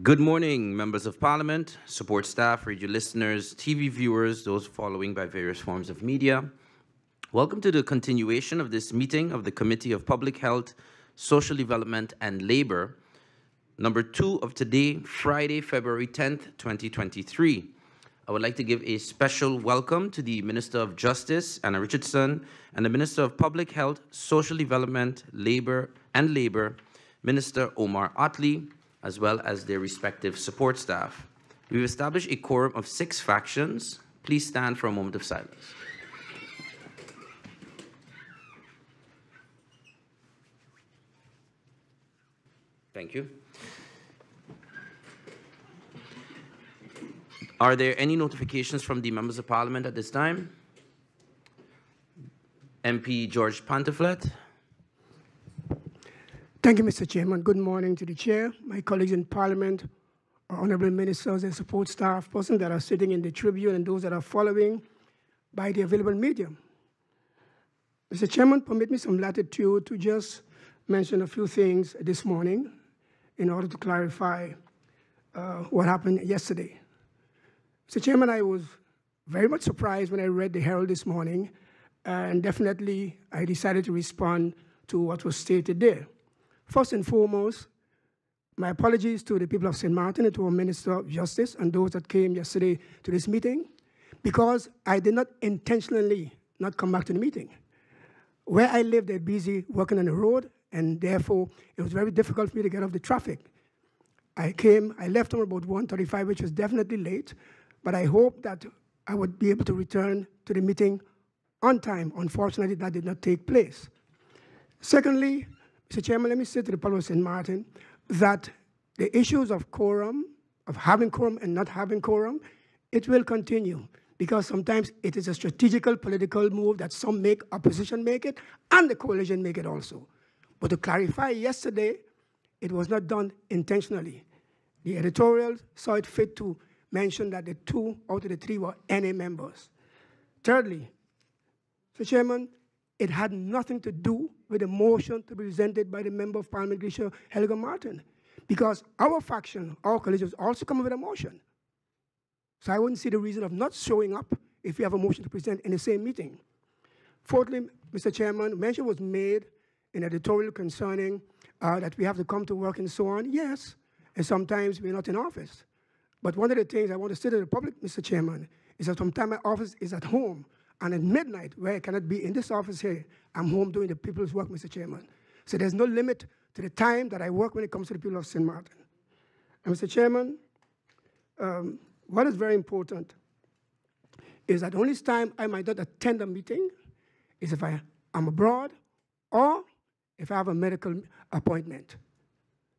Good morning, members of parliament, support staff, radio listeners, TV viewers, those following by various forms of media. Welcome to the continuation of this meeting of the Committee of Public Health, Social Development and Labor, number two of today, Friday, February 10th, 2023. I would like to give a special welcome to the Minister of Justice, Anna Richardson, and the Minister of Public Health, Social Development, Labor and Labor, Minister Omar Ottley, as well as their respective support staff. We've established a quorum of six factions. Please stand for a moment of silence. Thank you. Are there any notifications from the members of parliament at this time? MP George Pantophlet. Thank you, Mr. Chairman. Good morning to the chair, my colleagues in parliament, our honorable ministers and support staff, persons that are sitting in the tribune and those that are following by the available medium. Mr. Chairman, permit me some latitude to just mention a few things this morning in order to clarify uh, what happened yesterday. Mr. Chairman, I was very much surprised when I read the Herald this morning, and definitely I decided to respond to what was stated there. First and foremost, my apologies to the people of St. Martin and to our Minister of Justice and those that came yesterday to this meeting, because I did not intentionally not come back to the meeting. Where I live, they're busy working on the road, and therefore it was very difficult for me to get off the traffic. I came, I left home about 1.35, which was definitely late, but I hope that I would be able to return to the meeting on time. Unfortunately, that did not take place. Secondly, Mr. Chairman, let me say to the people of St. Martin that the issues of quorum, of having quorum and not having quorum, it will continue because sometimes it is a strategical political move that some make, opposition make it, and the coalition make it also. But to clarify, yesterday, it was not done intentionally. The editorial saw it fit to mention that the two out of the three were NA members. Thirdly, Mr. Chairman, it had nothing to do with a motion to be presented by the Member of Parliament, Grisha Heyliger Marten, because our faction, our coalition, also come with a motion. So I wouldn't see the reason of not showing up if you have a motion to present in the same meeting. Fourthly, Mr. Chairman, mention was made in editorial concerning uh, that we have to come to work and so on. Yes, and sometimes we're not in office. But one of the things I want to say to the public, Mr. Chairman, is that sometimes my office is at home and at midnight, where I cannot be in this office here, I'm home doing the people's work, Mr. Chairman. So there's no limit to the time that I work when it comes to the people of St. Martin. And Mr. Chairman, um, what is very important is that the only time I might not attend a meeting is if I am abroad or if I have a medical appointment.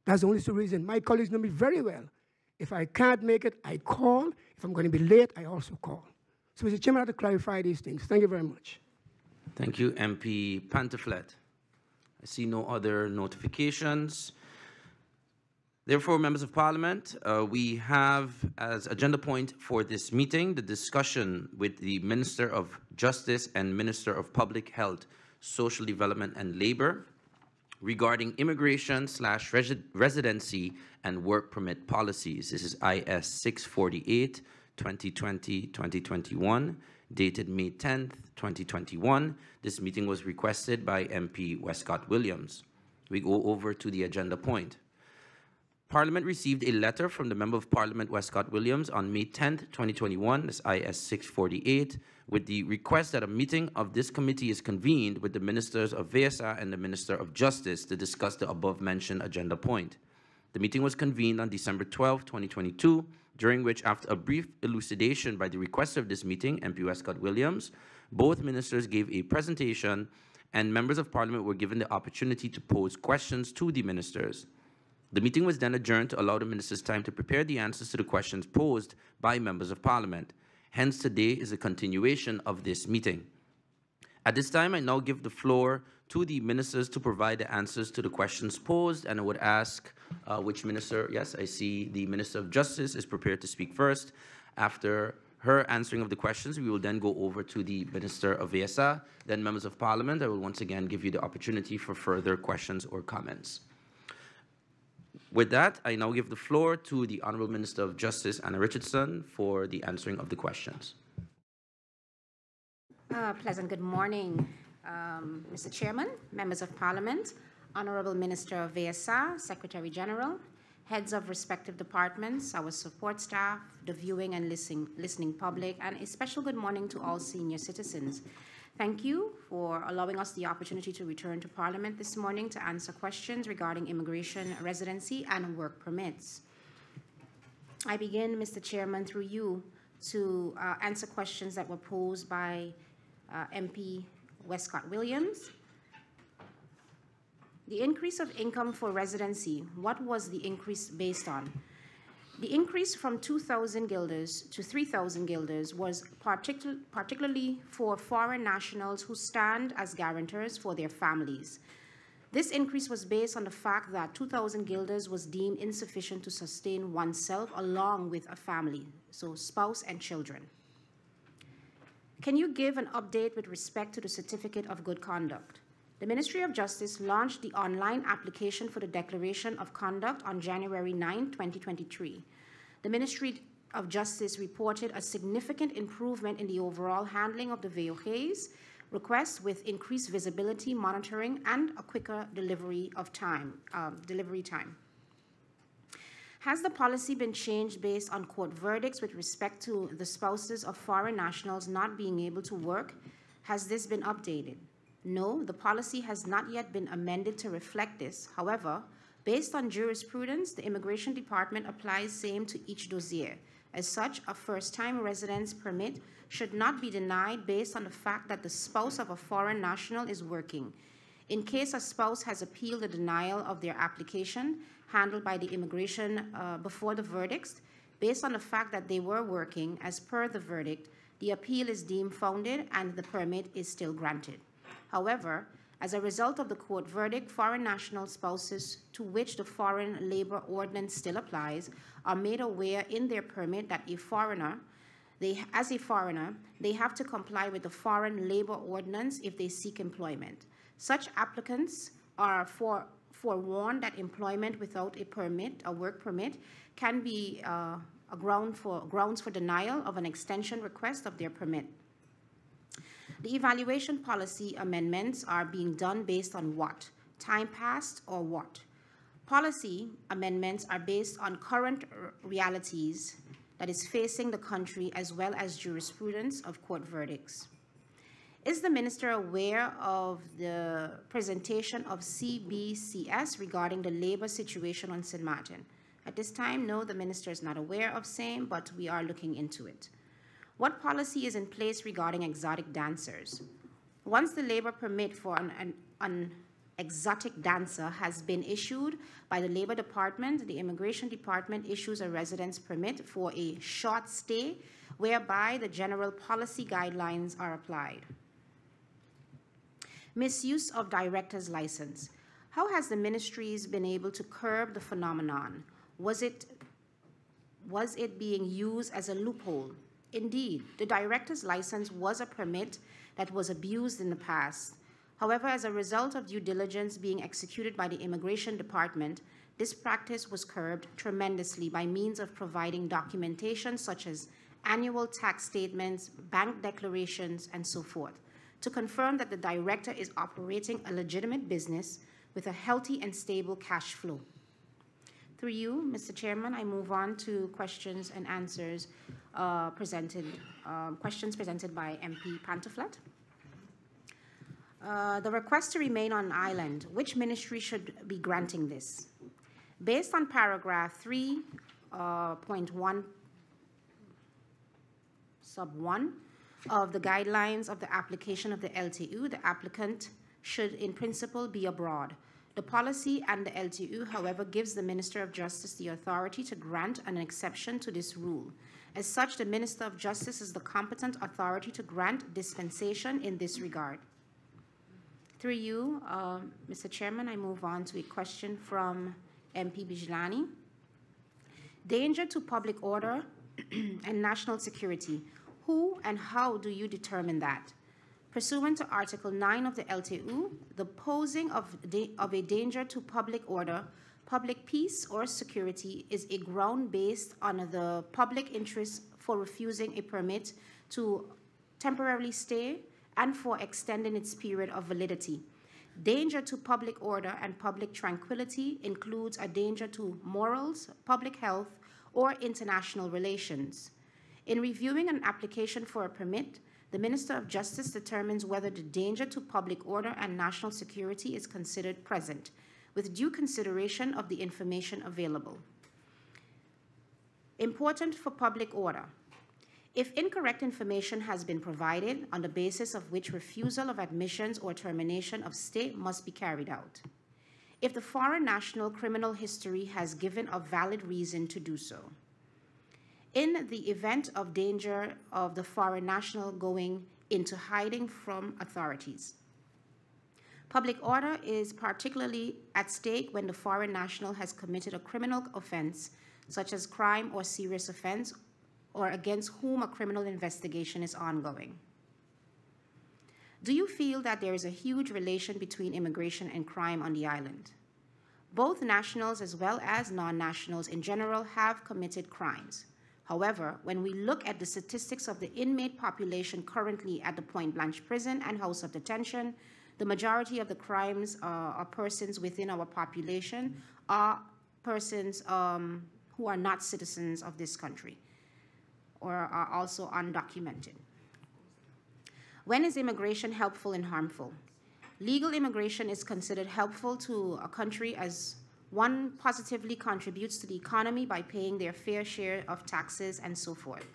That's the only two reason. My colleagues know me very well. If I can't make it, I call. If I'm going to be late, I also call. So, Mr. Chairman, I have to clarify these things. Thank you very much. Thank you, MP Pantophlet. I see no other notifications. Therefore, members of parliament, uh, we have as agenda point for this meeting the discussion with the Minister of Justice and Minister of Public Health, Social Development and Labor regarding immigration slash residency and work permit policies. This is IS 648 2020-2021, dated May 10th, 2021. This meeting was requested by MP Wescot Williams. We go over to the agenda point. Parliament received a letter from the Member of Parliament Wescot Williams on May 10, 2021, this IS 648, with the request that a meeting of this committee is convened with the Ministers of VSA and the Minister of Justice to discuss the above-mentioned agenda point. The meeting was convened on December 12, 2022, during which, after a brief elucidation by the requester of this meeting, MP Wescot Williams, both ministers gave a presentation and members of parliament were given the opportunity to pose questions to the ministers. The meeting was then adjourned to allow the ministers time to prepare the answers to the questions posed by members of parliament. Hence, today is a continuation of this meeting. At this time, I now give the floor to the ministers to provide the answers to the questions posed, and I would ask uh, which minister, yes, I see the Minister of Justice is prepared to speak first. After her answering of the questions, we will then go over to the Minister of VSA, then members of Parliament. I will once again give you the opportunity for further questions or comments. With that, I now give the floor to the Honorable Minister of Justice, Anna Richardson, for the answering of the questions. Uh, pleasant good morning, um, Mr. Chairman, members of Parliament, Honorable Minister of VSA, Secretary General, heads of respective departments, our support staff, the viewing and listening, listening public, and a special good morning to all senior citizens. Thank you for allowing us the opportunity to return to Parliament this morning to answer questions regarding immigration, residency, and work permits. I begin, Mr. Chairman, through you to uh, answer questions that were posed by uh, MP Wescot Williams. The increase of income for residency, what was the increase based on? The increase from 2,000 guilders to 3,000 guilders was particu particularly for foreign nationals who stand as guarantors for their families. This increase was based on the fact that 2,000 guilders was deemed insufficient to sustain oneself along with a family, so spouse and children. Can you give an update with respect to the Certificate of Good Conduct? The Ministry of Justice launched the online application for the Declaration of Conduct on January 9, 2023. The Ministry of Justice reported a significant improvement in the overall handling of the VOGs requests with increased visibility, monitoring, and a quicker delivery of time, uh, delivery time. Has the policy been changed based on court verdicts with respect to the spouses of foreign nationals not being able to work? Has this been updated? No, the policy has not yet been amended to reflect this. However, based on jurisprudence, the Immigration Department applies same to each dossier. As such, a first-time residence permit should not be denied based on the fact that the spouse of a foreign national is working. In case a spouse has appealed the denial of their application handled by the immigration uh, before the verdicts, based on the fact that they were working as per the verdict, the appeal is deemed founded and the permit is still granted. However, as a result of the court verdict, foreign national spouses to which the Foreign Labor Ordinance still applies are made aware in their permit that a foreigner, they, as a foreigner, they have to comply with the Foreign Labor Ordinance if they seek employment. Such applicants are for, forewarned that employment without a permit, a work permit, can be uh, a ground for, grounds for denial of an extension request of their permit. The evaluation policy amendments are being done based on what? Time passed or what? Policy amendments are based on current realities that is facing the country as well as jurisprudence of court verdicts. Is the minister aware of the presentation of CBCS regarding the labor situation on St. Martin? At this time, no, the minister is not aware of same, but we are looking into it. What policy is in place regarding exotic dancers? Once the labor permit for an, an, an exotic dancer has been issued by the Labor Department, the Immigration Department issues a residence permit for a short stay whereby the general policy guidelines are applied. Misuse of director's license. How has the ministries been able to curb the phenomenon? Was it, was it being used as a loophole? Indeed, the director's license was a permit that was abused in the past. However, as a result of due diligence being executed by the Immigration Department, this practice was curbed tremendously by means of providing documentation such as annual tax statements, bank declarations, and so forth, to confirm that the director is operating a legitimate business with a healthy and stable cash flow. Through you, Mr. Chairman, I move on to questions and answers uh, presented, um, questions presented by MP Pantophlet. Uh, the request to remain on island, which ministry should be granting this? Based on paragraph 3.1 uh, sub 1 of the guidelines of the application of the LTU, the applicant should in principle be abroad. The policy and the LTU, however, gives the Minister of Justice the authority to grant an exception to this rule. As such, the Minister of Justice is the competent authority to grant dispensation in this regard. Through you, uh, Mr. Chairman, I move on to a question from MP Bijlani. Danger to public order and national security. Who and how do you determine that? Pursuant to Article 9 of the LTU, the posing of, of a danger to public order public peace or security is a ground based on the public interest for refusing a permit to temporarily stay and for extending its period of validity. Danger to public order and public tranquility includes a danger to morals, public health, or international relations. In reviewing an application for a permit, the Minister of Justice determines whether the danger to public order and national security is considered present, with due consideration of the information available. Important for public order. If incorrect information has been provided on the basis of which refusal of admissions or termination of stay must be carried out. If the foreign national criminal history has given a valid reason to do so. In the event of danger of the foreign national going into hiding from authorities. Public order is particularly at stake when the foreign national has committed a criminal offense, such as crime or serious offense, or against whom a criminal investigation is ongoing. Do you feel that there is a huge relation between immigration and crime on the island? Both nationals as well as non nationals in general have committed crimes. However, when we look at the statistics of the inmate population currently at the Point Blanche prison and house of detention, the majority of the crimes uh, are persons within our population are persons um, who are not citizens of this country or are also undocumented. When is immigration helpful and harmful? Legal immigration is considered helpful to a country as one positively contributes to the economy by paying their fair share of taxes and so forth.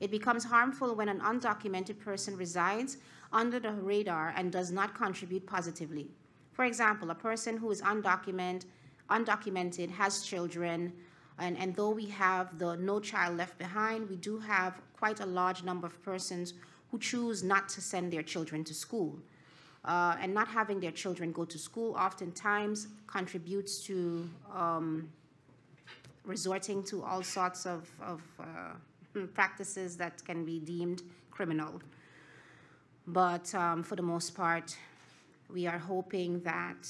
It becomes harmful when an undocumented person resides under the radar and does not contribute positively. For example, a person who is undocumented, undocumented has children, and, and though we have the No Child Left Behind, we do have quite a large number of persons who choose not to send their children to school. Uh, and not having their children go to school oftentimes contributes to um, resorting to all sorts of, of uh, practices that can be deemed criminal. But um, for the most part, we are hoping that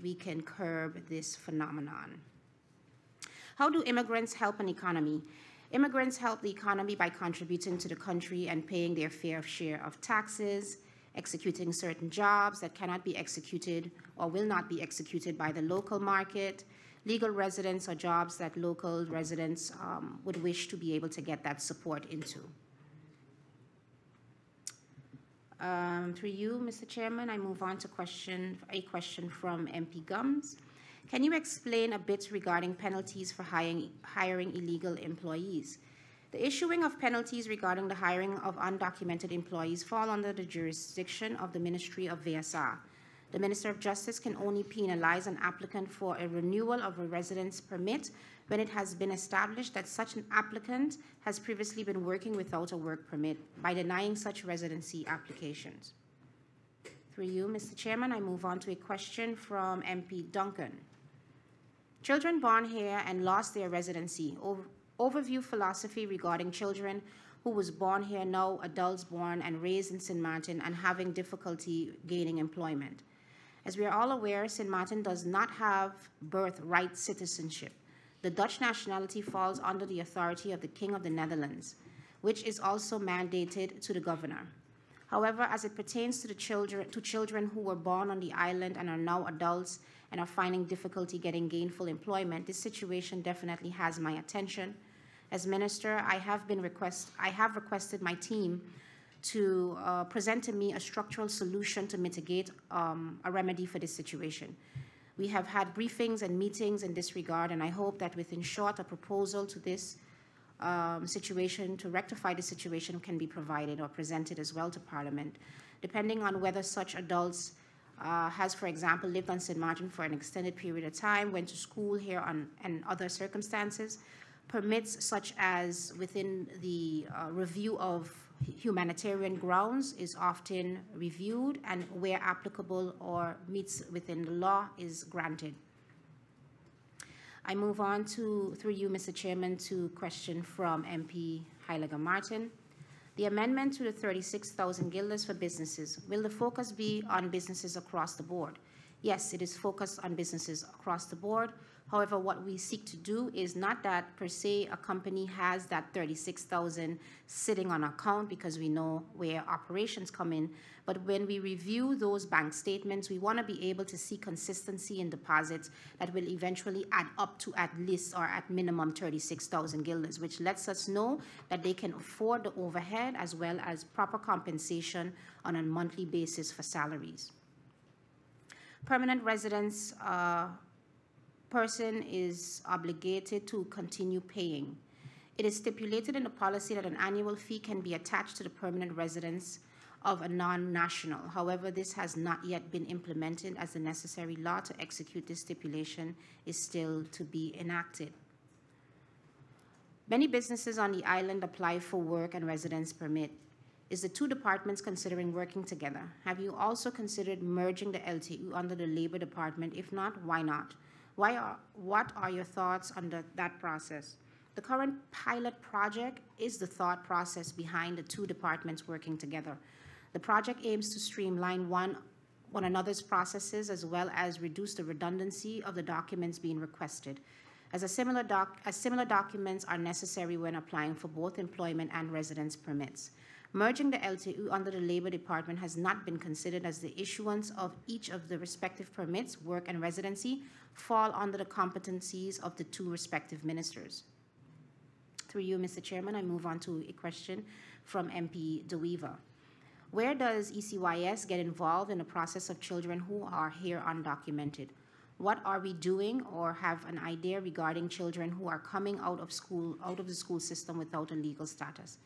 we can curb this phenomenon. How do immigrants help an economy? Immigrants help the economy by contributing to the country and paying their fair share of taxes, executing certain jobs that cannot be executed or will not be executed by the local market, legal residents or jobs that local residents um, would wish to be able to get that support into. Um, through you, Mr. Chairman, I move on to question, a question from MP Gumbs. Can you explain a bit regarding penalties for hiring, hiring illegal employees? The issuing of penalties regarding the hiring of undocumented employees fall under the jurisdiction of the Ministry of VSR. The Minister of Justice can only penalize an applicant for a renewal of a residence permit when it has been established that such an applicant has previously been working without a work permit by denying such residency applications. Through you, Mr. Chairman, I move on to a question from MP Duncan. Children born here and lost their residency. Over overview philosophy regarding children who was born here, now adults born and raised in St. Martin and having difficulty gaining employment. As we are all aware, St. Martin does not have birthright citizenship. The Dutch nationality falls under the authority of the King of the Netherlands, which is also mandated to the governor. However, as it pertains to the children to children who were born on the island and are now adults and are finding difficulty getting gainful employment, this situation definitely has my attention. As minister, I have been request I have requested my team to uh, present to me a structural solution to mitigate um, a remedy for this situation. We have had briefings and meetings in this regard, and I hope that within short, a proposal to this um, situation, to rectify the situation, can be provided or presented as well to Parliament, depending on whether such adults uh, has, for example, lived on St. Martin for an extended period of time, went to school here on, and other circumstances, permits such as within the uh, review of humanitarian grounds is often reviewed and where applicable or meets within the law is granted. I move on to, through you, Mr. Chairman, to question from MP Heyliger Marten. The amendment to the 36,000 guilders for businesses, will the focus be on businesses across the board? Yes, it is focused on businesses across the board However, what we seek to do is not that per se a company has that 36,000 sitting on account because we know where operations come in, but when we review those bank statements, we want to be able to see consistency in deposits that will eventually add up to at least or at minimum 36,000 guilders, which lets us know that they can afford the overhead as well as proper compensation on a monthly basis for salaries. Permanent residents uh, person is obligated to continue paying. It is stipulated in the policy that an annual fee can be attached to the permanent residence of a non-national. However, this has not yet been implemented as the necessary law to execute this stipulation is still to be enacted. Many businesses on the island apply for work and residence permit. Is the two departments considering working together? Have you also considered merging the LTU under the Labor Department? If not, why not? Why are, what are your thoughts on the, that process? The current pilot project is the thought process behind the two departments working together. The project aims to streamline one, one another's processes as well as reduce the redundancy of the documents being requested. As, a similar doc, as similar documents are necessary when applying for both employment and residence permits. Merging the LTU under the Labor Department has not been considered as the issuance of each of the respective permits, work and residency, fall under the competencies of the two respective ministers. Through you, Mr. Chairman, I move on to a question from MP De Weever. Where does ECYS get involved in the process of children who are here undocumented? What are we doing or have an idea regarding children who are coming out of school, out of the school system without a legal status?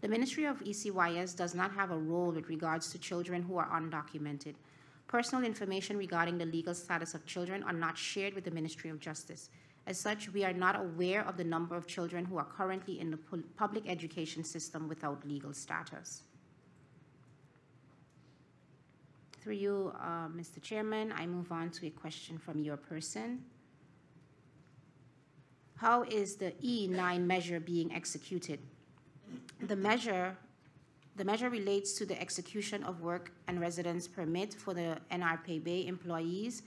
The Ministry of ECYS does not have a role with regards to children who are undocumented. Personal information regarding the legal status of children are not shared with the Ministry of Justice. As such, we are not aware of the number of children who are currently in the public education system without legal status. Through you, uh, Mr. Chairman, I move on to a question from your person. How is the E9 measure being executed? The measure the measure relates to the execution of work and residence permit for the NRPB employees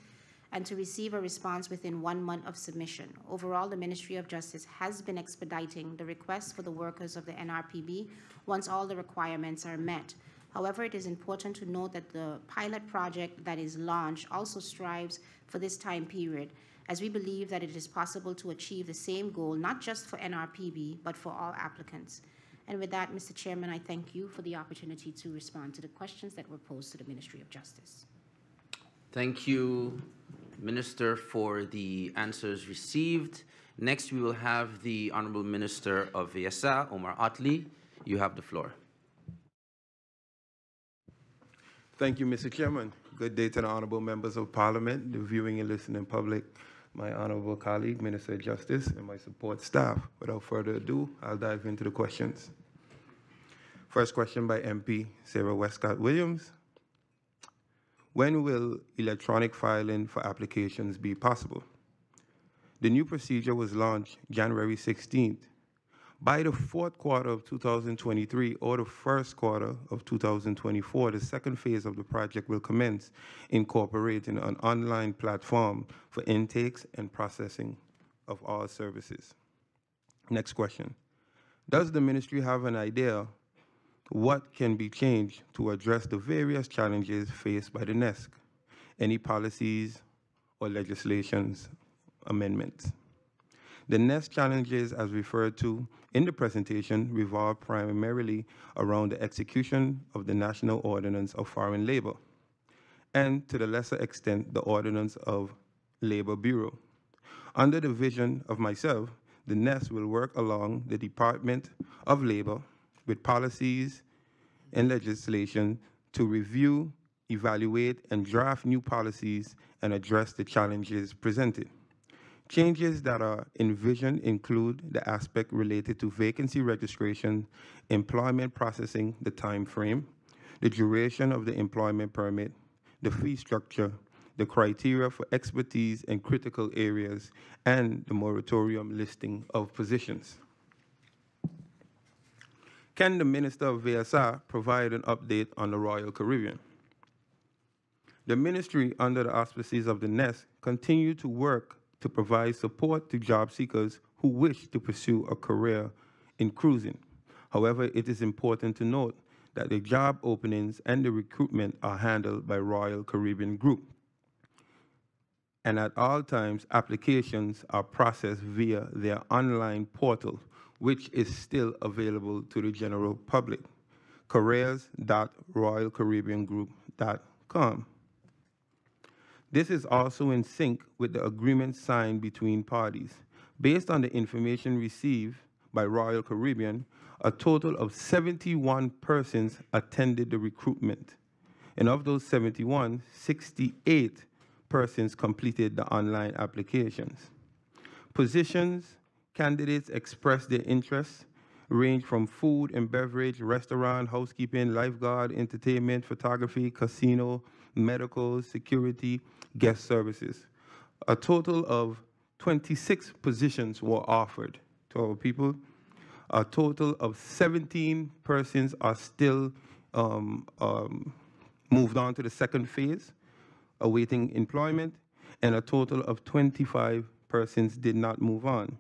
and to receive a response within one month of submission. Overall, the Ministry of Justice has been expediting the request for the workers of the NRPB once all the requirements are met. However, it is important to note that the pilot project that is launched also strives for this time period, as we believe that it is possible to achieve the same goal not just for NRPB, but for all applicants. And with that, Mr. Chairman, I thank you for the opportunity to respond to the questions that were posed to the Ministry of Justice. Thank you, Minister, for the answers received. Next, we will have the Honorable Minister of VSA, Omar Ottley. You have the floor. Thank you, Mr. Chairman. Good day to the honorable members of Parliament, the viewing and listening public, my honorable colleague, Minister of Justice, and my support staff. Without further ado, I'll dive into the questions. First question by MP Sarah Wescot Williams. When will electronic filing for applications be possible? The new procedure was launched January 16th. By the fourth quarter of 2023 or the first quarter of 2024, the second phase of the project will commence, incorporating an online platform for intakes and processing of all services. Next question. Does the ministry have an idea what can be changed to address the various challenges faced by the NESC? Any policies or legislations amendments? The NESC challenges, as referred to in the presentation, revolve primarily around the execution of the National Ordinance of Foreign Labor, and to the lesser extent, the Ordinance of Labor Bureau. Under the vision of myself, the NESC will work along the Department of Labor with policies and legislation to review, evaluate, and draft new policies and address the challenges presented. Changes that are envisioned include the aspect related to vacancy registration, employment processing, the time frame, the duration of the employment permit, the fee structure, the criteria for expertise in critical areas, and the moratorium listing of positions. Can the Minister of VSA provide an update on the Royal Caribbean? The ministry, under the auspices of the NESC, continue to work to provide support to job seekers who wish to pursue a career in cruising. However, it is important to note that the job openings and the recruitment are handled by Royal Caribbean Group. And at all times, applications are processed via their online portal, which is still available to the general public, careers.royalcaribbeangroup.com. This is also in sync with the agreement signed between parties. Based on the information received by Royal Caribbean, a total of 71 persons attended the recruitment. And of those 71, 68 persons completed the online applications. Positions candidates expressed their interests range from food and beverage, restaurant, housekeeping, lifeguard, entertainment, photography, casino, medical, security, guest services. A total of 26 positions were offered to our people. A total of 17 persons are still um, um, moved on to the second phase, awaiting employment, and a total of 25 persons did not move on.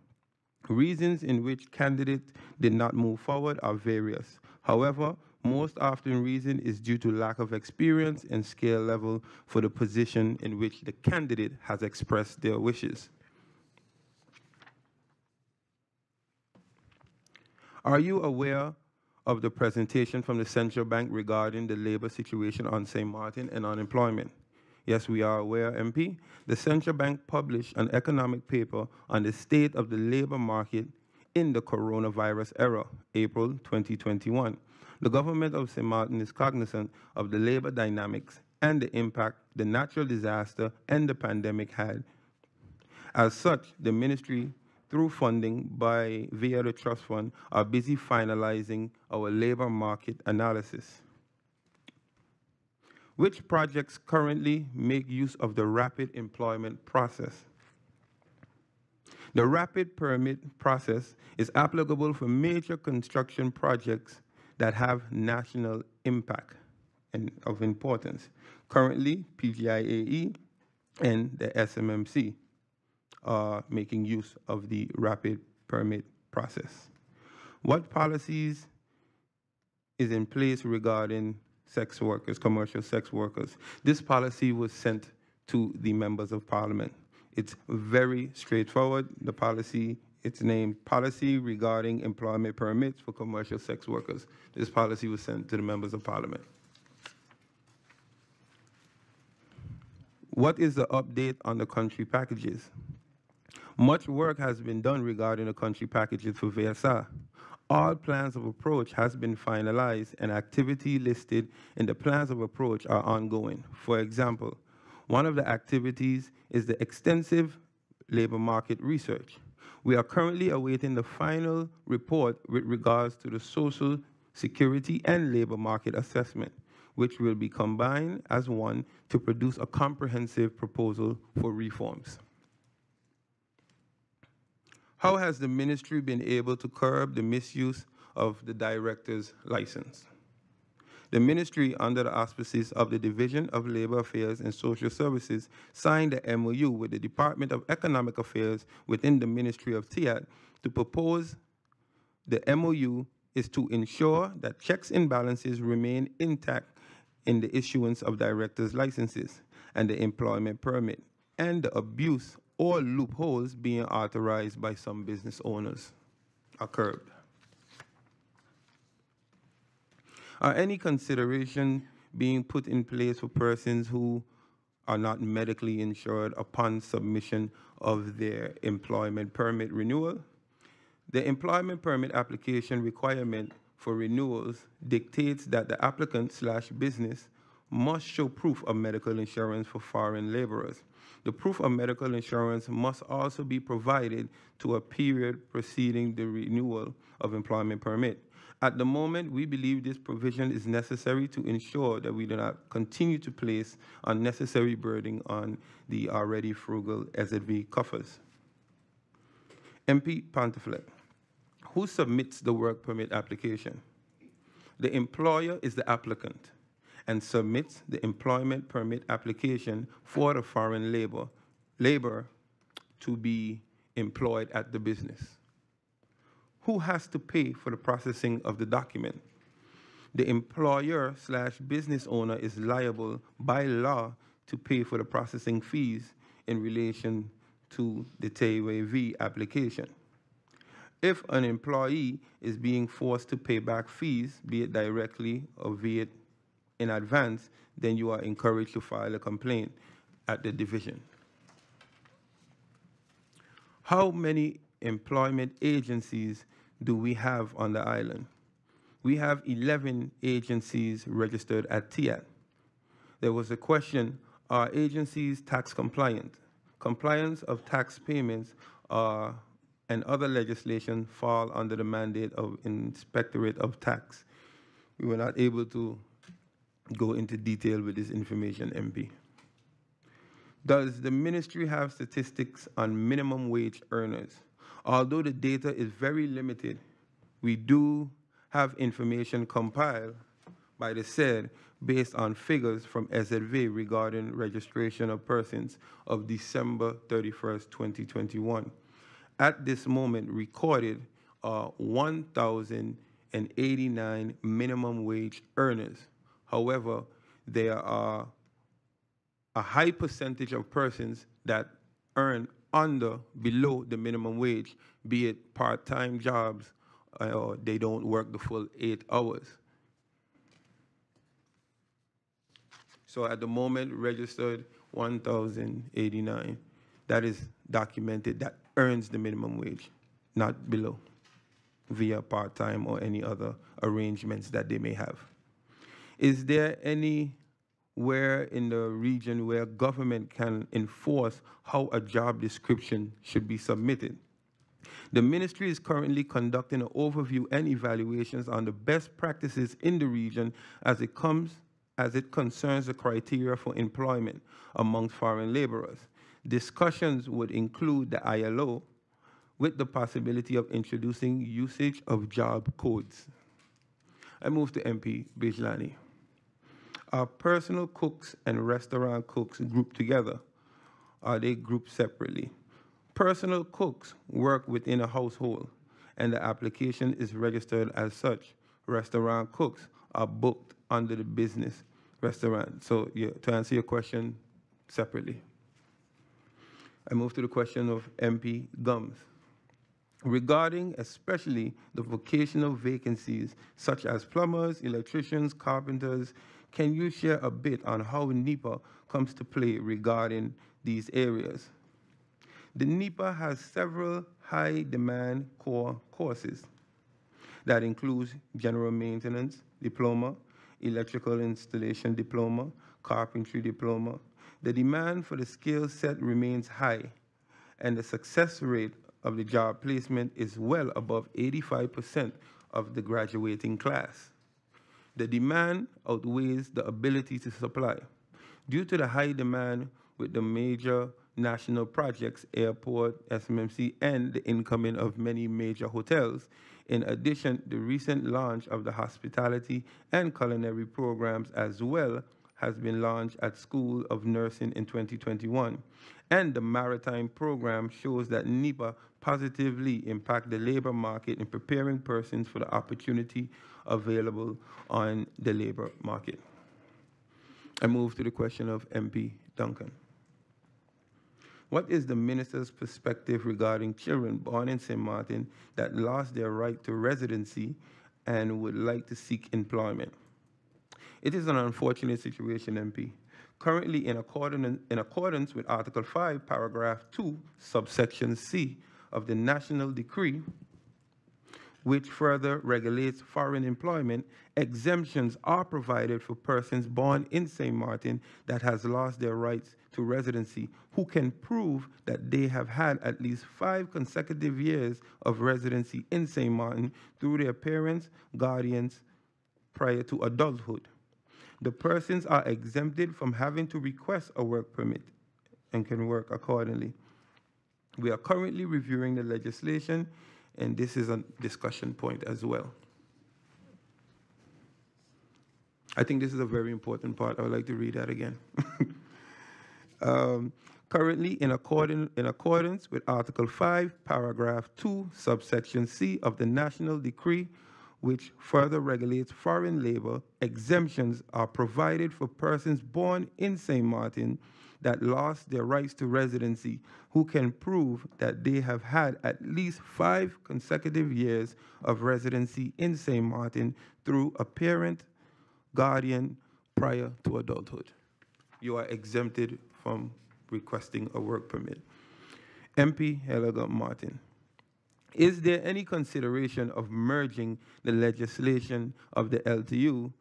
Reasons in which candidates did not move forward are various. However, most often reason is due to lack of experience and skill level for the position in which the candidate has expressed their wishes. Are you aware of the presentation from the central bank regarding the labor situation on St. Martin and unemployment? Yes, we are aware, MP. The central bank published an economic paper on the state of the labor market in the coronavirus era, April 2021. The government of St. Martin is cognizant of the labor dynamics and the impact the natural disaster and the pandemic had. As such, the ministry, through funding by via the trust fund, are busy finalizing our labor market analysis. Which projects currently make use of the rapid employment process? The rapid permit process is applicable for major construction projects that have national impact and of importance. Currently, PJIAE and the SMMC are making use of the rapid permit process. What policies is in place regarding sex workers, commercial sex workers. This policy was sent to the members of parliament. It's very straightforward. The policy, it's named Policy Regarding Employment Permits for Commercial Sex Workers. This policy was sent to the members of parliament. What is the update on the country packages? Much work has been done regarding the country packages for VSA. All plans of approach has been finalized and activity listed in the plans of approach are ongoing. For example, one of the activities is the extensive labor market research. We are currently awaiting the final report with regards to the social security and labor market assessment, which will be combined as one to produce a comprehensive proposal for reforms. How has the ministry been able to curb the misuse of the director's license? The ministry, under the auspices of the Division of Labor Affairs and Social Services, signed the MOU with the Department of Economic Affairs within the Ministry of TIAD to propose the MOU is to ensure that checks and balances remain intact in the issuance of directors' licenses and the employment permit, and the abuse or loopholes being authorized by some business owners are curbed. Are any consideration being put in place for persons who are not medically insured upon submission of their employment permit renewal? The employment permit application requirement for renewals dictates that the applicant slash business must show proof of medical insurance for foreign laborers. The proof of medical insurance must also be provided to a period preceding the renewal of employment permit. At the moment, we believe this provision is necessary to ensure that we do not continue to place unnecessary burden on the already frugal SZV coffers. MP Pantophlet, who submits the work permit application? The employer is the applicant and submits the employment permit application for the foreign labor, labor to be employed at the business. Who has to pay for the processing of the document? The employer slash business owner is liable by law to pay for the processing fees in relation to the Tayway application. If an employee is being forced to pay back fees, be it directly or it in advance, then you are encouraged to file a complaint at the division. How many employment agencies do we have on the island? We have 11 agencies registered at TIAT. There was a question, are agencies tax compliant? Compliance of tax payments are, and other legislation fall under the mandate of Inspectorate of Tax. We were not able to go into detail with this information, MP. Does the ministry have statistics on minimum wage earners? Although the data is very limited, we do have information compiled by the said based on figures from SZV regarding registration of persons of December 31st, 2021. At this moment, recorded are 1,089 minimum wage earners. However, there are a high percentage of persons that earn under, below the minimum wage, be it part-time jobs uh, or they don't work the full eight hours. So at the moment, registered 1,089. That is documented, that earns the minimum wage, not below, via part-time or any other arrangements that they may have. Is there anywhere in the region where government can enforce how a job description should be submitted? The ministry is currently conducting an overview and evaluations on the best practices in the region as it comes as it concerns the criteria for employment amongst foreign laborers. Discussions would include the ILO with the possibility of introducing usage of job codes. I move to MP Bijlani. Are personal cooks and restaurant cooks grouped together? Are they grouped separately? Personal cooks work within a household, and the application is registered as such. Restaurant cooks are booked under the business restaurant. So yeah, to answer your question separately. I move to the question of MP Gumbs. Regarding especially the vocational vacancies such as plumbers, electricians, carpenters, can you share a bit on how NIPA comes to play regarding these areas? The NIPA has several high demand core courses that includes general maintenance diploma, electrical installation diploma, carpentry diploma. The demand for the skill set remains high, and the success rate of the job placement is well above 85% of the graduating class. The demand outweighs the ability to supply. Due to the high demand with the major national projects, airport, SMMC, and the incoming of many major hotels. In addition, the recent launch of the hospitality and culinary programs as well has been launched at School of Nursing in 2021. And the maritime program shows that NIPA positively impact the labor market in preparing persons for the opportunity available on the labor market. I move to the question of MP Duncan. What is the minister's perspective regarding children born in St. Martin that lost their right to residency and would like to seek employment? It is an unfortunate situation, MP. Currently, in accordance, in accordance with Article 5, Paragraph 2, subsection C of the National Decree, which further regulates foreign employment, exemptions are provided for persons born in St. Martin that has lost their rights to residency who can prove that they have had at least five consecutive years of residency in St. Martin through their parents, guardians, prior to adulthood. The persons are exempted from having to request a work permit and can work accordingly. We are currently reviewing the legislation and this is a discussion point as well. I think this is a very important part. I would like to read that again. um, currently in, according, in accordance with Article 5, Paragraph 2, subsection C of the National Decree, which further regulates foreign labor, exemptions are provided for persons born in St. Martin that lost their rights to residency who can prove that they have had at least five consecutive years of residency in St. Martin through a parent, guardian prior to adulthood. You are exempted from requesting a work permit. MP Heyliger Marten. Is there any consideration of merging the legislation of the LTU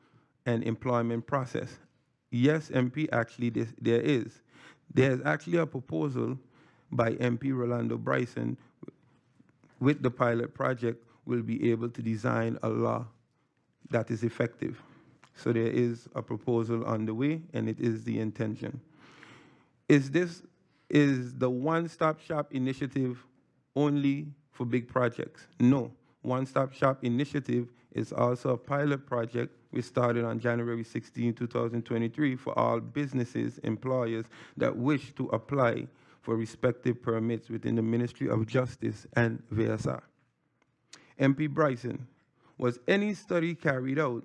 and employment process? Yes, MP, actually this, there is. There's actually a proposal by MP Rolando Brison with the pilot project will be able to design a law that is effective. So there is a proposal on the way and it is the intention. Is this, is the one-stop shop initiative only for big projects? No. One-stop shop initiative is also a pilot project we started on January 16, 2023 for all businesses, employers that wish to apply for respective permits within the Ministry of Justice and VSA. MP Brison, was any study carried out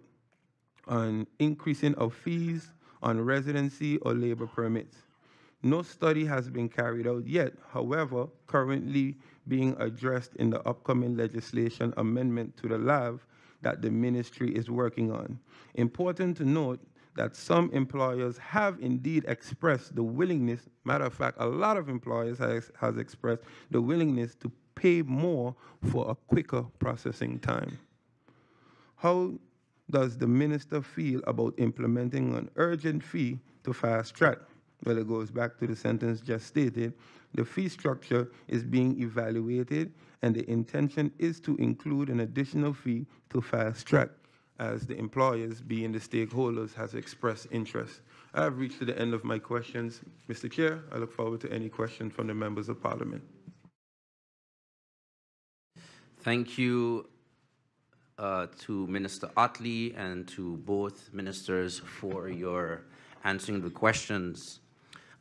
on increasing of fees on residency or labor permits? No study has been carried out yet, however, currently being addressed in the upcoming legislation amendment to the LAV that the ministry is working on. Important to note that some employers have indeed expressed the willingness, matter of fact, a lot of employers has, has expressed the willingness to pay more for a quicker processing time. How does the minister feel about implementing an urgent fee to fast track? Well, it goes back to the sentence just stated. The fee structure is being evaluated, and the intention is to include an additional fee to fast track, as the employers, being the stakeholders, has expressed interest. I have reached to the end of my questions. Mr. Chair, I look forward to any questions from the members of parliament. Thank you uh, to Minister Ottley and to both ministers for your answering the questions.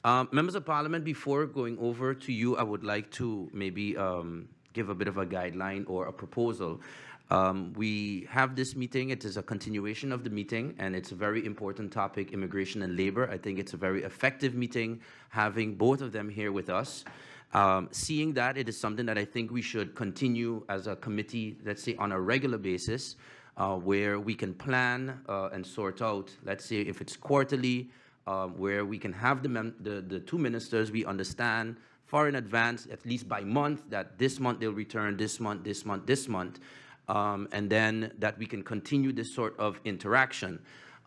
Um, members of Parliament, before going over to you, I would like to maybe um, give a bit of a guideline or a proposal. Um, we have this meeting. It is a continuation of the meeting, and it's a very important topic, immigration and labor. I think it's a very effective meeting, having both of them here with us. Um, seeing that, it is something that I think we should continue as a committee, let's say on a regular basis, uh, where we can plan uh, and sort out, let's say if it's quarterly, um, where we can have the, the, the two ministers, we understand far in advance, at least by month, that this month they'll return, this month, this month, this month, um, and then that we can continue this sort of interaction.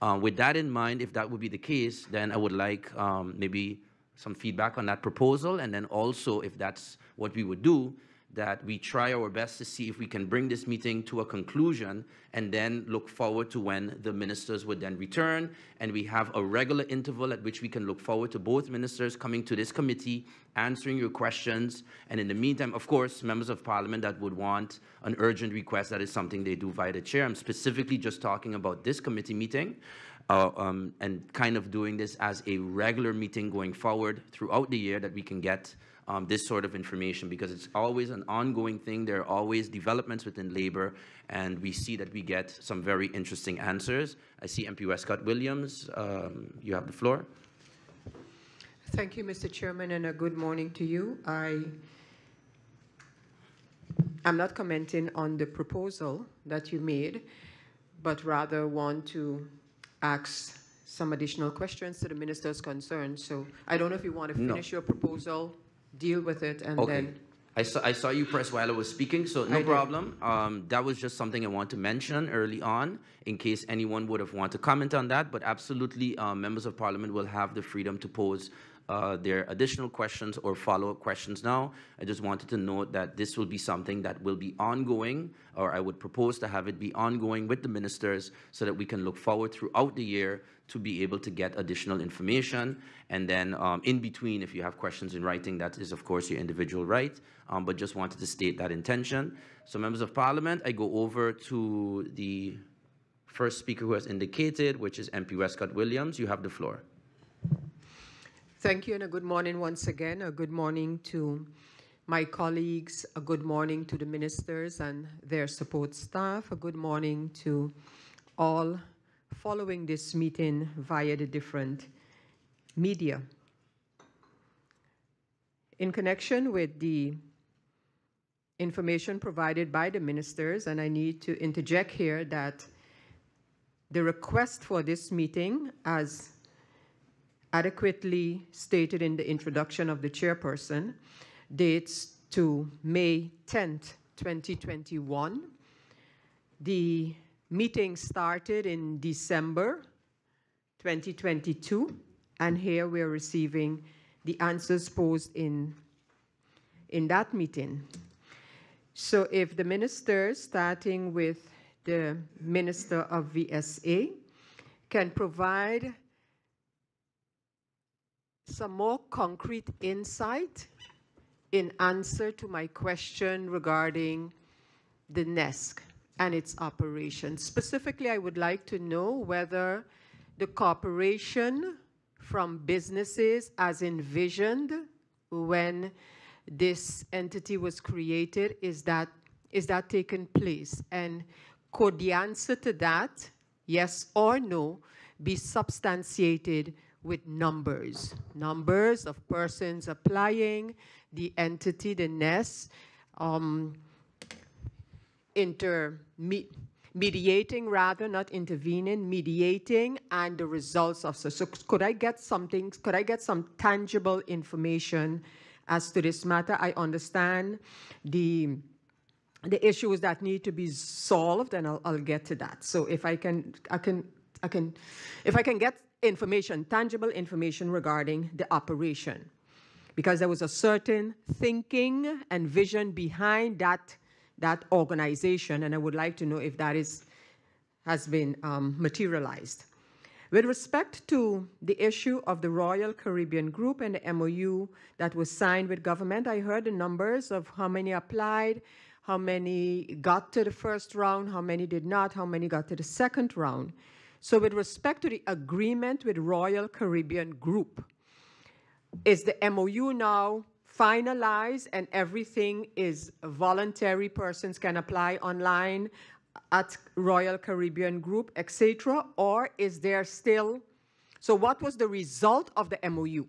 Uh, with that in mind, if that would be the case, then I would like um, maybe some feedback on that proposal, and then also, if that's what we would do, that we try our best to see if we can bring this meeting to a conclusion and then look forward to when the ministers would then return. And we have a regular interval at which we can look forward to both ministers coming to this committee, answering your questions. And in the meantime, of course, members of parliament that would want an urgent request, that is something they do via the chair. I'm specifically just talking about this committee meeting uh, um, and kind of doing this as a regular meeting going forward throughout the year that we can get um, this sort of information because it's always an ongoing thing. There are always developments within labor, and we see that we get some very interesting answers. I see MP Wescot Williams. Um, you have the floor. Thank you, Mr. Chairman, and a good morning to you. I am not commenting on the proposal that you made, but rather want to ask some additional questions to the minister's concerned. So I don't know if you want to No. finish your proposal, deal with it, and Okay. then, I saw, I saw you press while I was speaking, so no problem. Um, that was just something I want to mention early on, in case anyone would have wanted to comment on that. But absolutely, uh, members of parliament will have the freedom to pose uh, their additional questions or follow-up questions now. I just wanted to note that this will be something that will be ongoing, or I would propose to have it be ongoing with the ministers so that we can look forward throughout the year to be able to get additional information. And then um, in between, if you have questions in writing, that is, of course, your individual right. Um, but just wanted to state that intention. So members of parliament, I go over to the first speaker who has indicated, which is MP Wescot Williams. You have the floor. Thank you, and a good morning once again. A good morning to my colleagues, a good morning to the ministers and their support staff, a good morning to all following this meeting via the different media. In connection with the information provided by the ministers, and I need to interject here that the request for this meeting, as adequately stated in the introduction of the chairperson, dates to May 10th, 2021. The meeting started in December 2022, and here we're receiving the answers posed in, in that meeting. So if the ministers, starting with the Minister of VSA, can provide some more concrete insight in answer to my question regarding the NESC and its operation. Specifically, I would like to know whether the cooperation from businesses as envisioned when this entity was created, is that, is that taking place? And could the answer to that, yes or no, be substantiated with numbers? Numbers of persons applying, the entity, the NES, um, inter mediating rather, not intervening, mediating, and the results of so. So could I get something? Could I get some tangible information as to this matter? I understand the the issues that need to be solved, and I'll, I'll get to that. So if I can, I can, I can, if I can get information, tangible information regarding the operation, because there was a certain thinking and vision behind that that organization, and I would like to know if that is has been um, materialized. With respect to the issue of the Royal Caribbean Group and the MOU that was signed with government, I heard the numbers of how many applied, how many got to the first round, how many did not, how many got to the second round. So with respect to the agreement with Royal Caribbean Group, is the MOU now finalized and everything is voluntary, persons can apply online at Royal Caribbean Group, etc., or is there still, so what was the result of the MOU?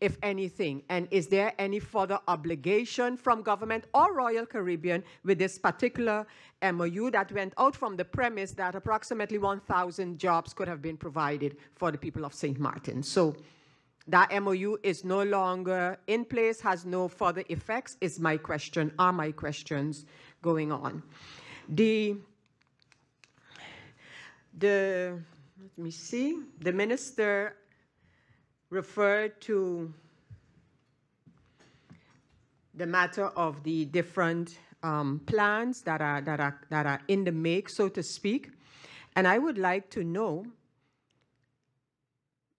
If anything? And is there any further obligation from government or Royal Caribbean with this particular MOU that went out from the premise that approximately 1,000 jobs could have been provided for the people of St. Martin? So that MOU is no longer in place, has no further effects, is my question, are my questions going on. The, the, let me see, the minister referred to the matter of the different um, plans that are, that, are, that are in the make, so to speak. And I would like to know,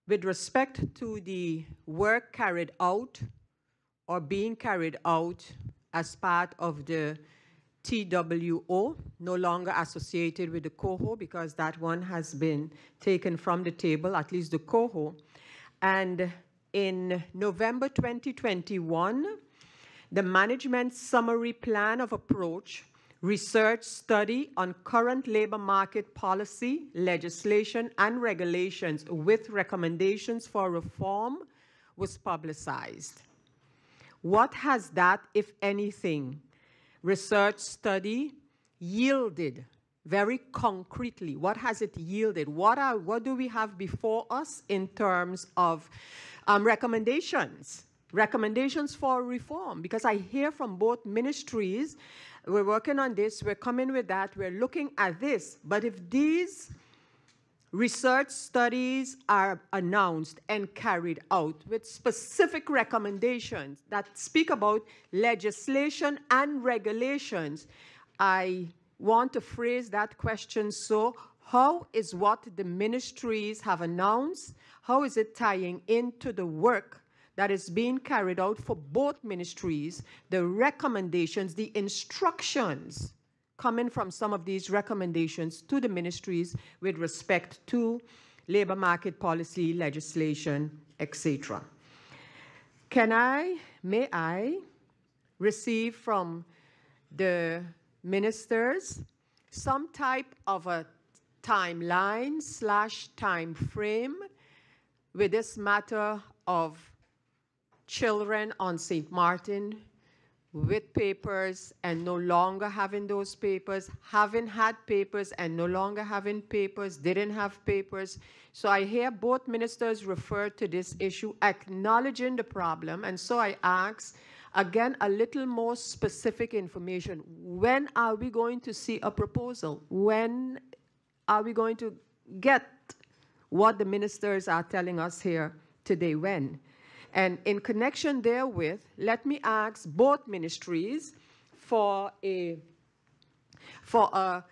with respect to the work carried out or being carried out as part of the TWO, no longer associated with the COHO because that one has been taken from the table, at least the COHO. And in November 2021, the Management Summary Plan of Approach research study on current labor market policy, legislation, and regulations with recommendations for reform was publicized. What has that, if anything, research study yielded very concretely? What has it yielded? What, are, what do we have before us in terms of um, recommendations? Recommendations for reform, because I hear from both ministries, we're working on this, we're coming with that, we're looking at this. But if these research studies are announced and carried out with specific recommendations that speak about legislation and regulations, I want to phrase that question so how is what the ministries have announced, how is it tying into the work that is being carried out for both ministries, the recommendations, the instructions coming from some of these recommendations to the ministries with respect to labor market policy, legislation, etc. Can I, may I, receive from the ministers some type of a timeline slash time frame with this matter of children on St. Martin with papers and no longer having those papers, having had papers and no longer having papers, didn't have papers. So I hear both ministers refer to this issue, acknowledging the problem. And so I ask, again, a little more specific information. When are we going to see a proposal? When are we going to get what the ministers are telling us here today? When? And in connection therewith, let me ask both ministries for a, for a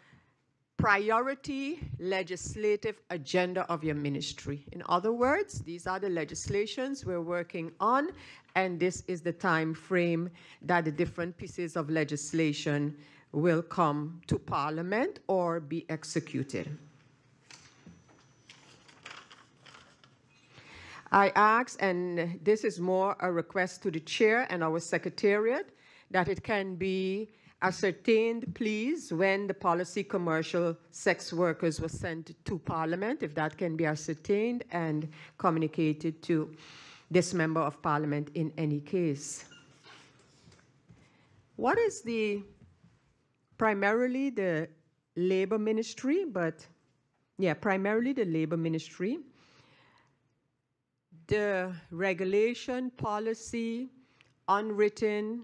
priority legislative agenda of your ministry. In other words, these are the legislations we're working on, and this is the time frame that the different pieces of legislation will come to Parliament or be executed. I ask, and this is more a request to the chair and our secretariat, that it can be ascertained, please, when the policy commercial sex workers was sent to Parliament, if that can be ascertained and communicated to this member of Parliament in any case. What is the primarily the labor ministry, but yeah, primarily the labor ministry the regulation policy, unwritten,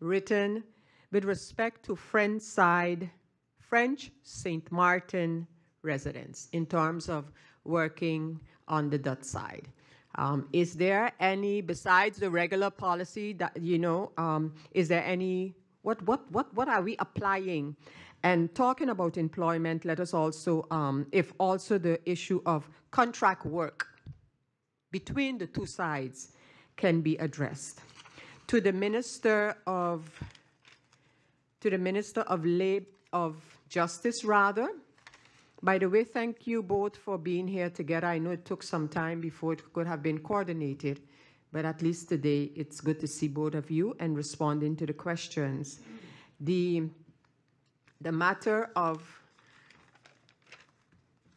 written, with respect to French side, French St. Martin residents in terms of working on the Dutch side. Um, is there any, besides the regular policy that, you know, um, is there any, what, what, what, what are we applying? And talking about employment, let us also, um, if also the issue of contract work between the two sides can be addressed. To the Minister of to the Minister of Lab of Justice rather. By the way, thank you both for being here together. I know it took some time before it could have been coordinated, but at least today it's good to see both of you and responding to the questions. The, the matter of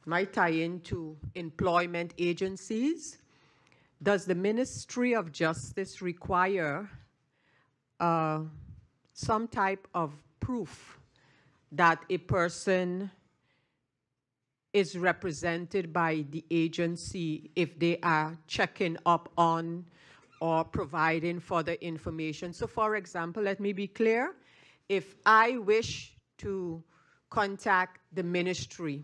my tie into employment agencies does the Ministry of Justice require uh, some type of proof that a person is represented by the agency if they are checking up on or providing further information. So for example, let me be clear, if I wish to contact the ministry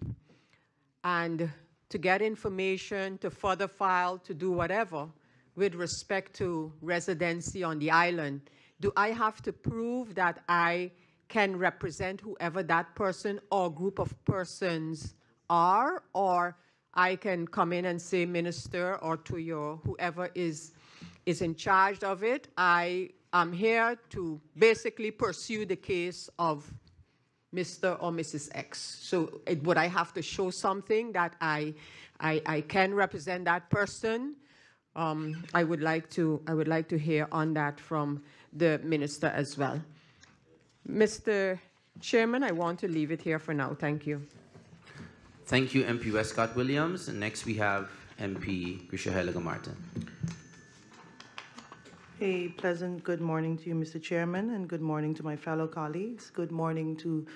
and to get information, to further file, to do whatever with respect to residency on the island, do I have to prove that I can represent whoever that person or group of persons are, or I can come in and say, minister, or to your whoever is is in charge of it. I am here to basically pursue the case of Mr. or Mrs. X. So it, would I have to show something that I, I, I can represent that person? Um, I would like to I would like to hear on that from the minister as well. Mr. Chairman, I want to leave it here for now. Thank you. Thank you, MP Wescot Williams. And next we have MP Grisha Marten. A pleasant good morning to you, Mr. Chairman, and good morning to my fellow colleagues. Good morning to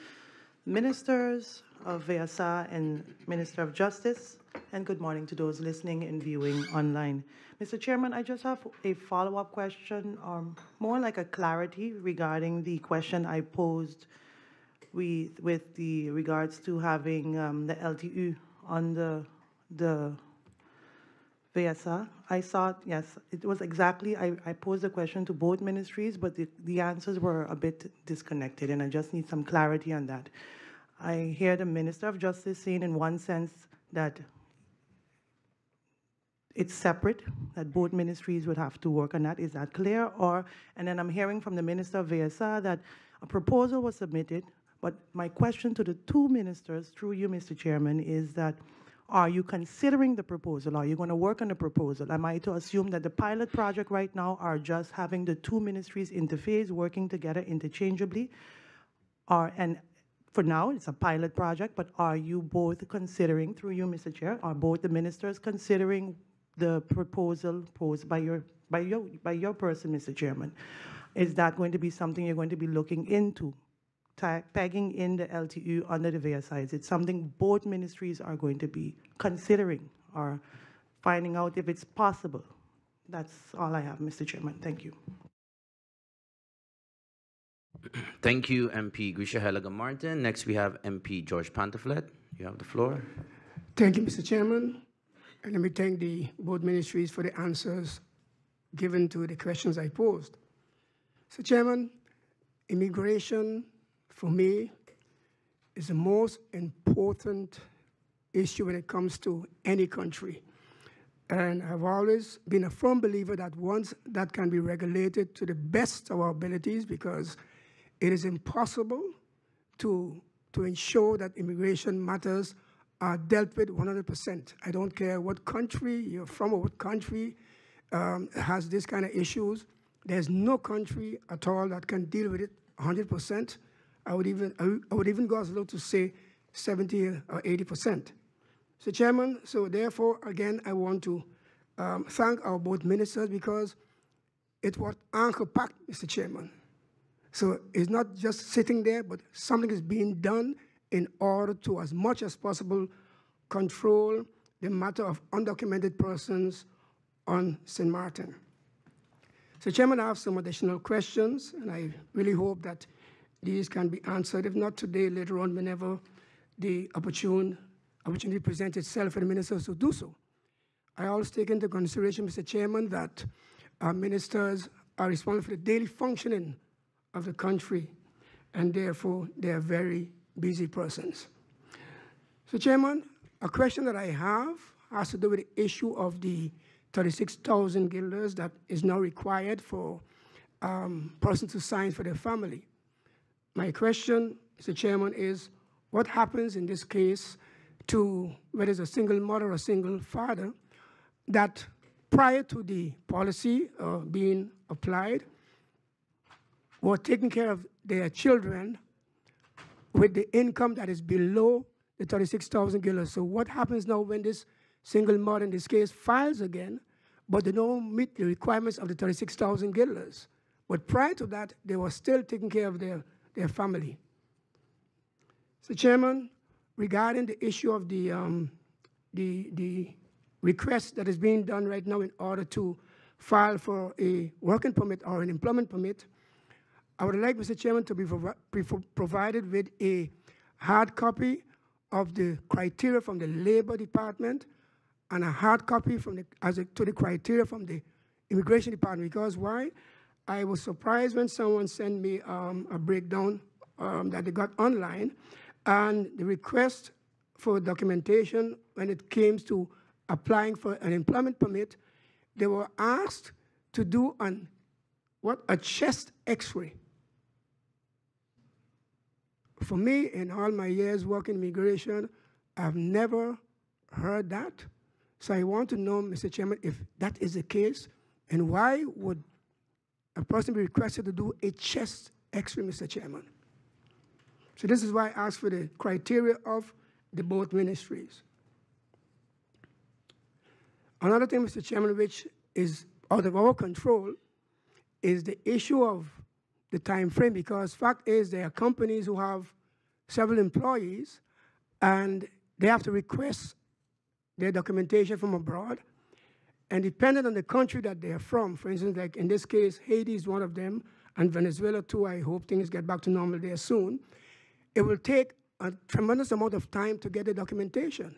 ministers of VSA and Minister of Justice, and good morning to those listening and viewing online. Mr. Chairman, I just have a follow-up question, or um, more like a clarity regarding the question I posed with, with the regards to having um, the LTU on the, the. I thought, yes, it was exactly, I, I posed the question to both ministries, but the, the answers were a bit disconnected, and I just need some clarity on that. I hear the Minister of Justice saying in one sense that it's separate, that both ministries would have to work on that. Is that clear? Or, and then I'm hearing from the Minister of VSA that a proposal was submitted, but my question to the two ministers, through you, Mr. Chairman, is that Are you considering the proposal? Are you going to work on the proposal? Am I to assume that the pilot project right now are just having the two ministries interface, working together interchangeably? Are, and for now, it's a pilot project, but are you both considering, through you, Mr. Chair, are both the ministers considering the proposal posed by your, by your, by your person, Mr. Chairman? Is that going to be something you're going to be looking into? Ta- tagging in the LTU under the VSA? Is it something both ministries are going to be considering or finding out if it's possible? That's all I have, Mr. Chairman. Thank you. Thank you, MP Grisha Heyliger Marten. Next, we have MP George Pantophlet. You have the floor. Thank you, Mr. Chairman. And let me thank the both ministries for the answers given to the questions I posed. Mr. Chairman, immigration for me, is the most important issue when it comes to any country. And I've always been a firm believer that once that can be regulated to the best of our abilities, because it is impossible to, to ensure that immigration matters are dealt with 100%. I don't care what country you're from or what country um, has this kind of issues. There's no country at all that can deal with it 100%. I would even, I would even go as low to say 70 or 80 percent. So, Chairman, so therefore, again, I want to um, thank our both ministers because it was anchor packed, Mr. Chairman. So it's not just sitting there, but something is being done in order to, as much as possible, control the matter of undocumented persons on St. Martin. So, Chairman, I have some additional questions, and I really hope that these can be answered, if not today, later on, whenever the opportune, opportunity presents itself for the ministers to do so. I also take into consideration, Mr. Chairman, that our ministers are responsible for the daily functioning of the country, and therefore they are very busy persons. So, Chairman, a question that I have has to do with the issue of the 36,000 guilders that is now required for um, persons to sign for their family. My question, Mr. Chairman, is what happens in this case to whether it's a single mother or a single father that prior to the policy uh, being applied were taking care of their children with the income that is below the 36,000 guilders. So what happens now when this single mother in this case files again, but they don't meet the requirements of the 36,000 guilders? But prior to that, they were still taking care of their their family. So, Chairman, regarding the issue of the, um, the, the request that is being done right now in order to file for a working permit or an employment permit, I would like, Mr. Chairman, to be provi provided with a hard copy of the criteria from the Labor Department and a hard copy from the, as a, to the criteria from the Immigration Department. Because why? I was surprised when someone sent me um, a breakdown um, that they got online, and the request for documentation when it came to applying for an employment permit, they were asked to do an what a chest X-ray. For me, in all my years working immigration, I've never heard that. So I want to know, Mr. Chairman, if that is the case, and why would a person be requested to do a chest x-ray, Mr. Chairman. So this is why I asked for the criteria of the both ministries. Another thing, Mr. Chairman, which is out of our control, is the issue of the time frame, because fact is there are companies who have several employees, and they have to request their documentation from abroad, and depending on the country that they're from, for instance, like in this case, Haiti is one of them, and Venezuela too, I hope things get back to normal there soon, it will take a tremendous amount of time to get the documentation.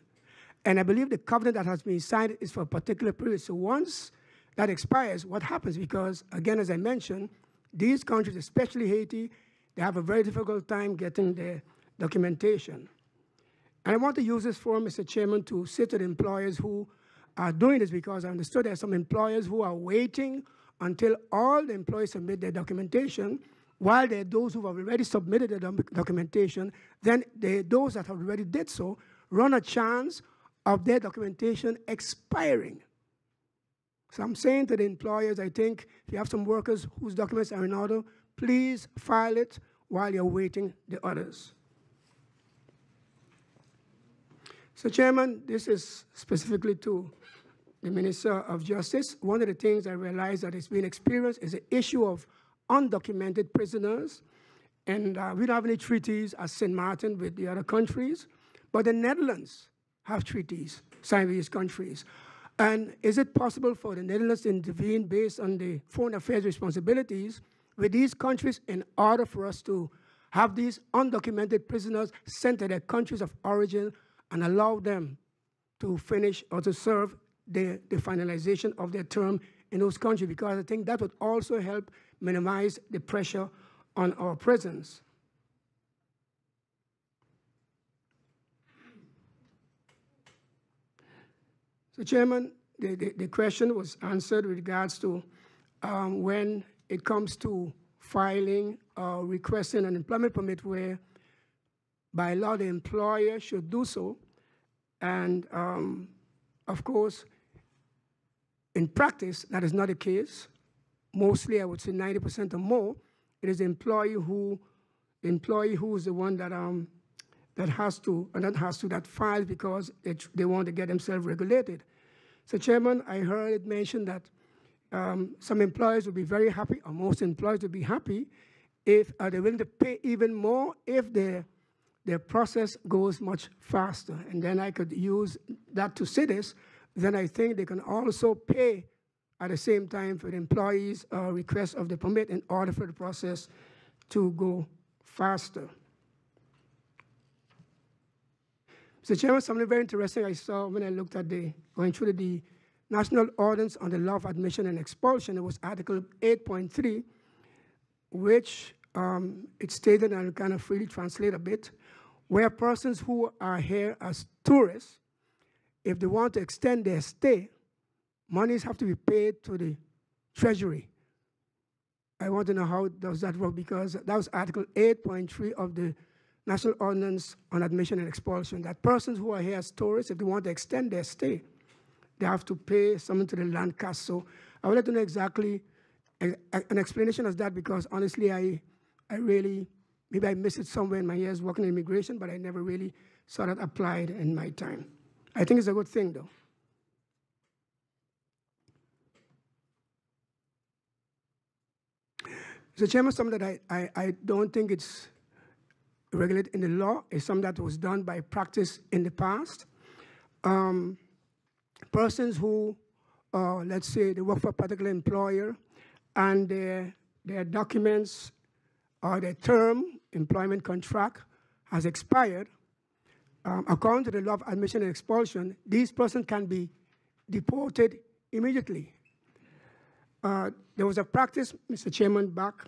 And I believe the covenant that has been signed is for a particular period. So once that expires, what happens? Because again, as I mentioned, these countries, especially Haiti, they have a very difficult time getting their documentation. And I want to use this forum, Mr. Chairman, to say to the employers who are doing this because I understood there are some employers who are waiting until all the employees submit their documentation, while there are those who have already submitted their documentation, then they, those that have already did so run a chance of their documentation expiring. So I'm saying to the employers, I think if you have some workers whose documents are in order, please file it while you're waiting the others. So Chairman, this is specifically to Minister of Justice. One of the things I realized that has been experienced is the issue of undocumented prisoners. And uh, we don't have any treaties as St. Martin with the other countries, but the Netherlands have treaties signed with these countries. And is it possible for the Netherlands to intervene based on the foreign affairs responsibilities with these countries in order for us to have these undocumented prisoners sent to their countries of origin and allow them to finish or to serve the, the finalization of their term in those countries? Because I think that would also help minimize the pressure on our prisons. So, Chairman, the, the, the, question was answered with regards to um, when it comes to filing or requesting an employment permit where by law the employer should do so. And um, of course, in practice, that is not the case. Mostly, I would say 90% or more, it is the employee who, employee who is the one that um, that has to, and that has to, that files because it, they want to get themselves regulated. So, Chairman, I heard it mentioned that um, some employers would be very happy, or most employers would be happy, if uh, they're willing to pay even more if their, their process goes much faster. And then I could use that to say this, then I think they can also pay at the same time for the employees' uh, request of the permit in order for the process to go faster. Mr. Chairman, something very interesting I saw when I looked at the, going through the, National Ordinance on the Law of Admission and Expulsion. It was Article 8.3, which um, it stated, and I'll kind of freely translate a bit, where persons who are here as tourists, if they want to extend their stay, monies have to be paid to the Treasury. I want to know how does that work because that was Article 8.3 of the National Ordinance on Admission and Expulsion, that persons who are here as tourists, if they want to extend their stay, they have to pay something to the landskas. So I would like to know exactly an explanation of that because honestly, I, I really, maybe I missed it somewhere in my years working in immigration, but I never really saw that applied in my time. I think it's a good thing though. Mr. Chairman, something that I, I, I don't think it's regulated in the law. It's something that was done by practice in the past. Um, persons who, uh, let's say, they work for a particular employer and their, their documents or their term, employment contract, has expired, um, according to the law of admission and expulsion, these persons can be deported immediately. Uh, there was a practice, Mr. Chairman, back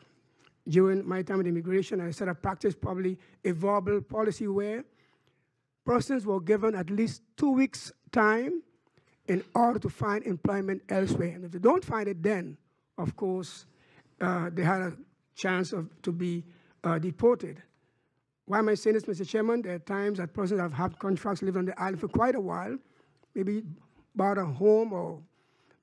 during my time in immigration, I said a practice probably a verbal policy where persons were given at least two weeks' time in order to find employment elsewhere. And if they don't find it then, of course, uh, they had a chance of, to be uh, deported. Why am I saying this, Mr. Chairman? There are times that persons have had contracts living on the island for quite a while, maybe bought a home or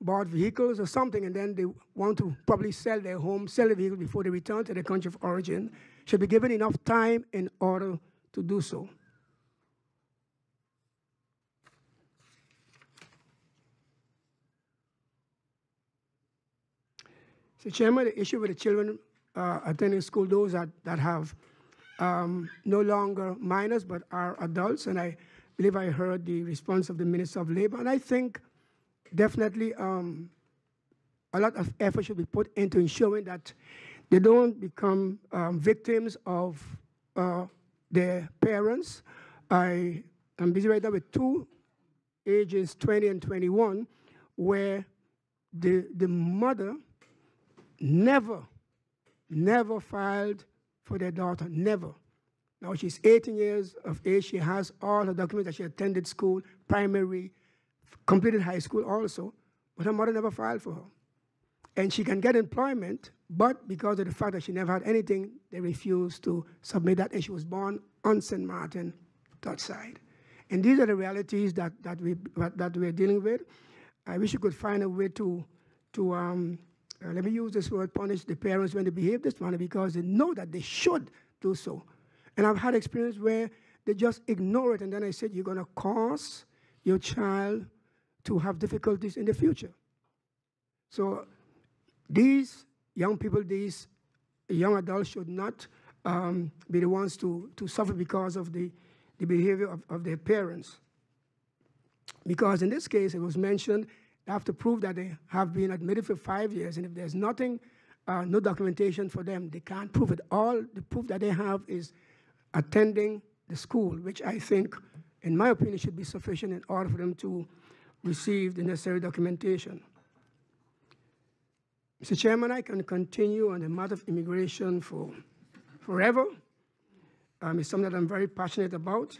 bought vehicles or something, and then they want to probably sell their home, sell the vehicle before they return to their country of origin, should be given enough time in order to do so. So, Chairman, the issue with the children uh, attending school, those that, that have um, no longer minors but are adults, and I believe I heard the response of the Minister of Labor, and I think definitely um, a lot of effort should be put into ensuring that they don't become um, victims of uh, their parents. I am busy right now with two ages 20 and 21 where the, the mother never, never filed for their daughter, never. Now she's 18 years of age. She has all her documents that she attended school, primary, completed high school also, but her mother never filed for her. And she can get employment, but because of the fact that she never had anything, they refused to submit that, and she was born on St. Martin, Dutch side. And these are the realities that, that, we, that we're dealing with. I wish you could find a way to, to um, uh, let me use this word, punish the parents when they behave this manner because they know that they should do so. And I've had experience where they just ignore it, and then I said, you're going to cause your child to have difficulties in the future. So these young people, these young adults should not um, be the ones to, to suffer because of the, the behavior of, of their parents. Because in this case, it was mentioned they have to prove that they have been admitted for five years, and if there's nothing, uh, no documentation for them, they can't prove it. All the proof that they have is attending the school, which I think, in my opinion, should be sufficient in order for them to receive the necessary documentation. Mr. Chairman, I can continue on the matter of immigration for forever. Um, it's something that I'm very passionate about.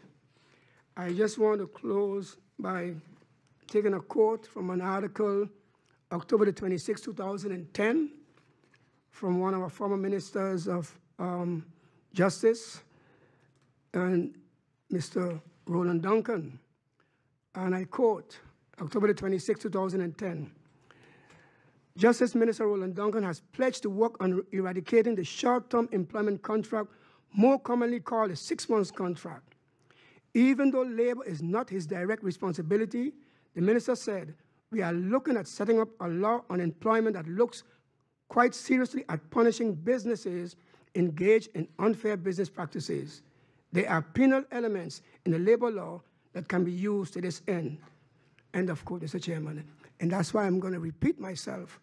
I just want to close by taking a quote from an article, October the 26, 2010, from one of our former ministers of um, justice, and Mr. Roland Duncan. And I quote, October the 26, 2010, Justice Minister Roland Duncan has pledged to work on eradicating the short-term employment contract, more commonly called a six-month contract. Even though labor is not his direct responsibility, the minister said, we are looking at setting up a law on employment that looks quite seriously at punishing businesses engaged in unfair business practices. There are penal elements in the labor law that can be used to this end. End of quote, Mr. Chairman. And that's why I'm going to repeat myself.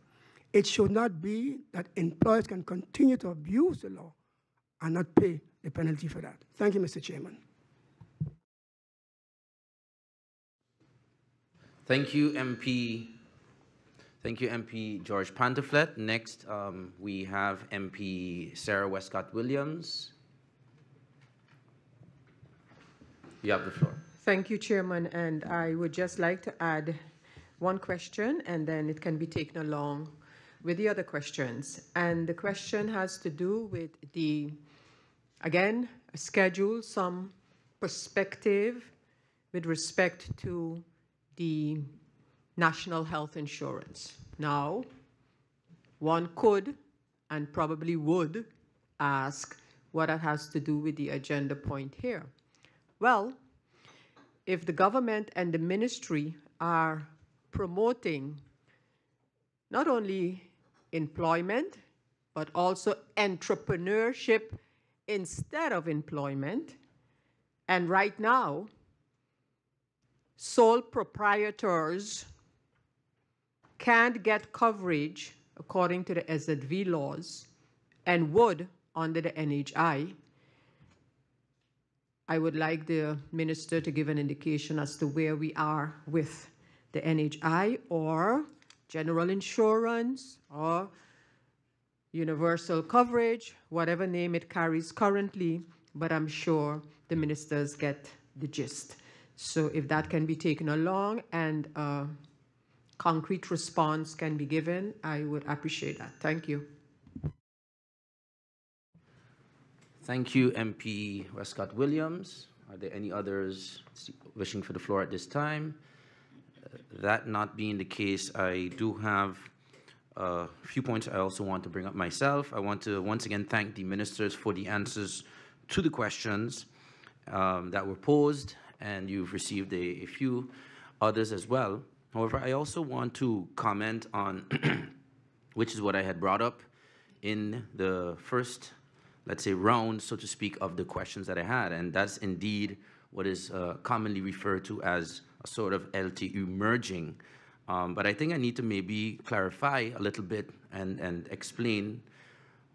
It should not be that employers can continue to abuse the law and not pay the penalty for that. Thank you, Mr. Chairman. Thank you, MP. Thank you, MP George Pantophlet. Next, um, we have MP Sarah Wescot Williams. You have the floor. Thank you, Chairman. And I would just like to add one question, and then it can be taken along with the other questions. And the question has to do with the, again, schedule, some perspective with respect to the national health insurance. Now, one could and probably would ask what it has to do with the agenda point here. Well, if the government and the ministry are promoting not only employment, but also entrepreneurship instead of employment. And right now, sole proprietors can't get coverage according to the SZV laws and would under the NHI. I would like the minister to give an indication as to where we are with the NHI or general insurance or universal coverage, whatever name it carries currently, but I'm sure the ministers get the gist. So if that can be taken along and a concrete response can be given, I would appreciate that. Thank you. Thank you, MP Wescot Williams. Are there any others wishing for the floor at this time? that not being the case, I do have a few points I also want to bring up myself. I want to once again thank the ministers for the answers to the questions um, that were posed, and you've received a, a, few others as well. However, I also want to comment on, which is what I had brought up in the first, let's say, round, so to speak, of the questions that I had, and that's indeed what is uh, commonly referred to as a sort of LTU merging. Um, but I think I need to maybe clarify a little bit and, and explain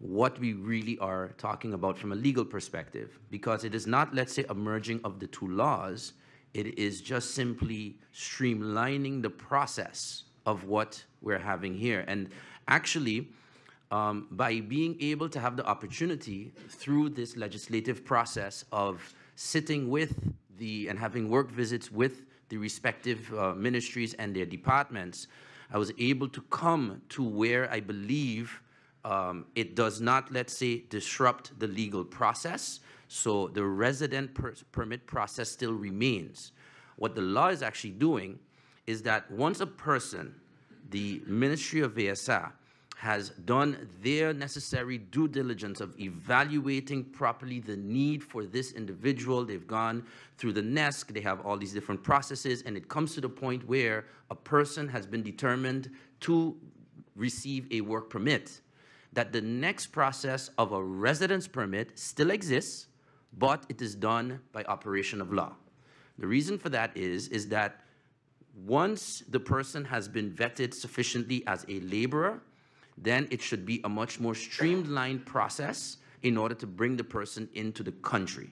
what we really are talking about from a legal perspective, because it is not, let's say, a merging of the two laws. It is just simply streamlining the process of what we're having here. And actually, um, by being able to have the opportunity through this legislative process of sitting with the and having work visits with the respective uh, ministries and their departments, I was able to come to where I believe um, it does not, let's say, disrupt the legal process. So the resident per permit process still remains. What the law is actually doing is that once a person, the Ministry of VSA, has done their necessary due diligence of evaluating properly the need for this individual. They've gone through the NESC, they have all these different processes, and it comes to the point where a person has been determined to receive a work permit. That the next process of a residence permit still exists, but it is done by operation of law. The reason for that is, is that once the person has been vetted sufficiently as a laborer, then it should be a much more streamlined process in order to bring the person into the country.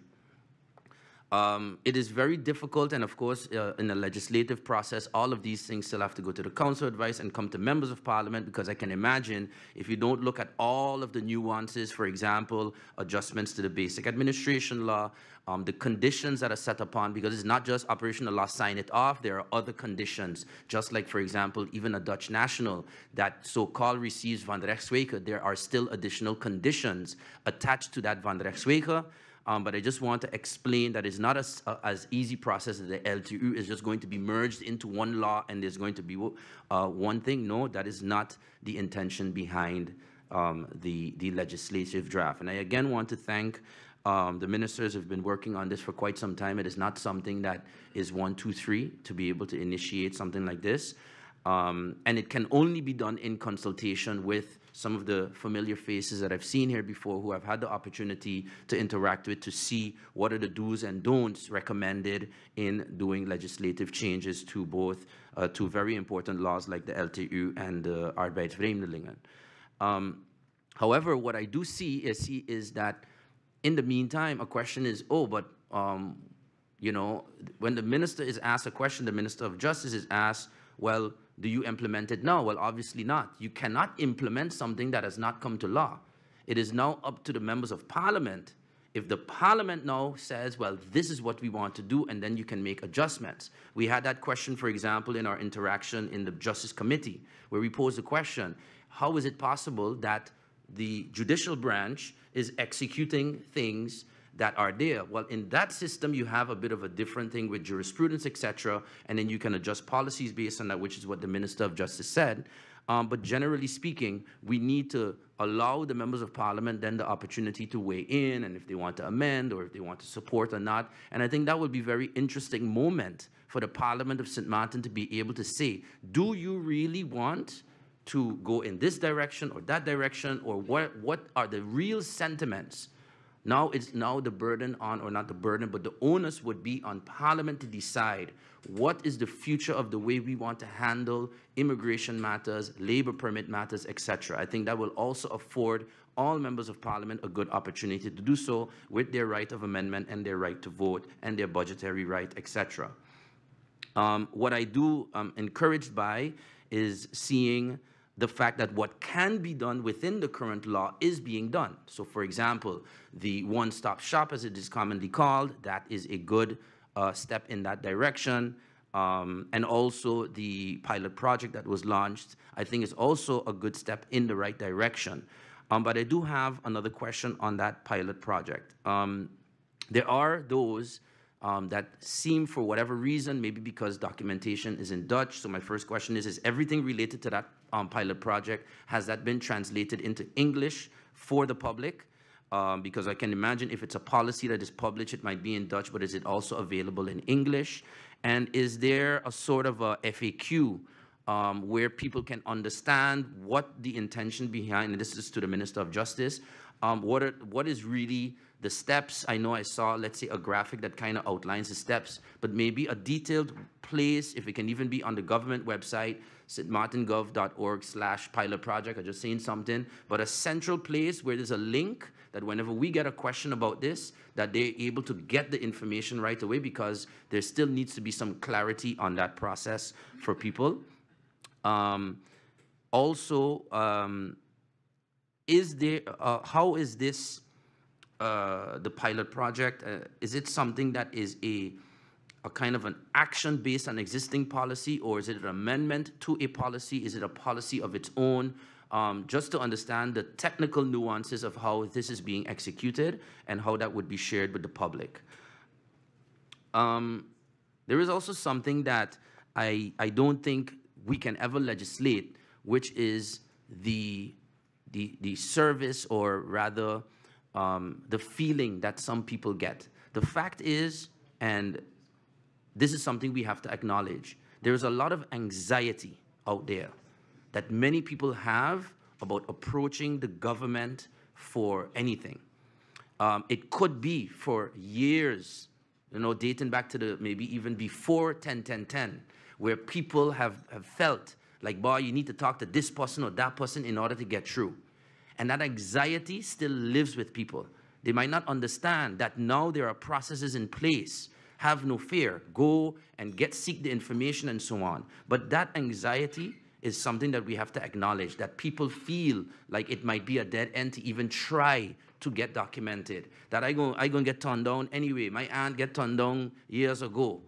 Um, it is very difficult, and of course, uh, in the legislative process, all of these things still have to go to the council advice and come to members of parliament, because I can imagine if you don't look at all of the nuances, for example, adjustments to the basic administration law, um, the conditions that are set upon, because it's not just operational law, sign it off, there are other conditions, just like, for example, even a Dutch national that so-called receives Van der Rechtswege, there are still additional conditions attached to that Van der Rechtswege, um, but I just want to explain that it's not as, uh, as easy process as the LTU is just going to be merged into one law and there's going to be uh, one thing. No, that is not the intention behind um, the, the legislative draft. And I again want to thank um, the ministers have been working on this for quite some time. It is not something that is one, two, three to be able to initiate something like this. Um, and it can only be done in consultation with some of the familiar faces that I've seen here before who I've had the opportunity to interact with to see what are the do's and don'ts recommended in doing legislative changes to both uh, two very important laws like the LTU and the Arbeidsvreemdelingen. Um, however, what I do see is, is that in the meantime, a question is, oh, but um, you know, when the minister is asked a question, the minister of justice is asked, well, do you implement it now? Well, obviously not. You cannot implement something that has not come to law. It is now up to the members of parliament. If the parliament now says, well, this is what we want to do, and then you can make adjustments. We had that question, for example, in our interaction in the Justice Committee, where we posed the question, how is it possible that the judicial branch is executing things that are there. Well, in that system, you have a bit of a different thing with jurisprudence, etc., and then you can adjust policies based on that, which is what the Minister of Justice said. Um, but generally speaking, we need to allow the members of parliament then the opportunity to weigh in and if they want to amend or if they want to support or not. And I think that would be a very interesting moment for the Parliament of St. Martin to be able to say, do you really want to go in this direction or that direction or what, what are the real sentiments now it's now the burden on, or not the burden, but the onus would be on Parliament to decide what is the future of the way we want to handle immigration matters, labor permit matters, etc. I think that will also afford all members of Parliament a good opportunity to do so with their right of amendment and their right to vote and their budgetary right, etc. Um, what I do um, encouraged by is seeing the fact that what can be done within the current law is being done. So for example, the one-stop shop, as it is commonly called, that is a good uh, step in that direction. Um, and also the pilot project that was launched, I think is also a good step in the right direction. Um, but I do have another question on that pilot project. Um, there are those um, that seem for whatever reason, maybe because documentation is in Dutch. So my first question is, is everything related to that um, pilot project, has that been translated into English for the public? Um, because I can imagine if it's a policy that is published, it might be in Dutch, but is it also available in English? And is there a sort of a FAQ um, where people can understand what the intention behind, and this is to the Minister of Justice, um, what, are, what is really the steps. I know I saw, let's say, a graphic that kind of outlines the steps, but maybe a detailed place, if it can even be on the government website, stmartingov.org slash pilot project, I just saying something, but a central place where there's a link that whenever we get a question about this, that they're able to get the information right away because there still needs to be some clarity on that process for people. Um, also, um, is there, uh, how is this uh, the pilot project? Uh, is it something that is a, a kind of an action based on existing policy, or is it an amendment to a policy? Is it a policy of its own? Um, just to understand the technical nuances of how this is being executed and how that would be shared with the public. Um, There is also something that I, I don't think we can ever legislate, which is the, the, the service or rather um, the feeling that some people get. The fact is, and this is something we have to acknowledge, there is a lot of anxiety out there that many people have about approaching the government for anything. Um, it could be for years, you know, dating back to the maybe even before 10 10 10, where people have, have felt like, boy, you need to talk to this person or that person in order to get through. And that anxiety still lives with people. They might not understand that now there are processes in place. Have no fear. Go and get seek the information and so on. But that anxiety is something that we have to acknowledge that people feel like it might be a dead end to even try to get documented. That I go I gonna get turned down anyway. My aunt get turned down years ago.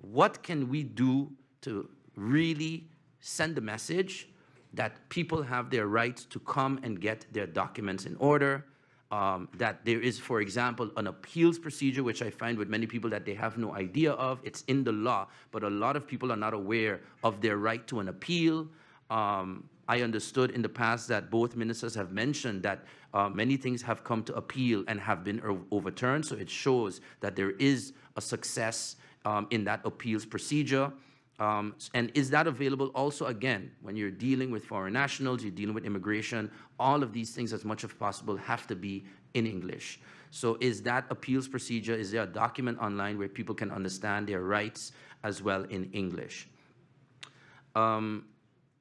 What can we do to really send the message that people have their rights to come and get their documents in order? Um, that there is, for example, an appeals procedure, which I find with many people that they have no idea of. It's in the law, but a lot of people are not aware of their right to an appeal. Um, I understood in the past that both ministers have mentioned that uh, many things have come to appeal and have been overturned, so it shows that there is a success um, in that appeals procedure. Um, and is that available also, again, when you're dealing with foreign nationals, you're dealing with immigration, all of these things as much as possible have to be in English. So is that appeals procedure, is there a document online where people can understand their rights as well in English? Um,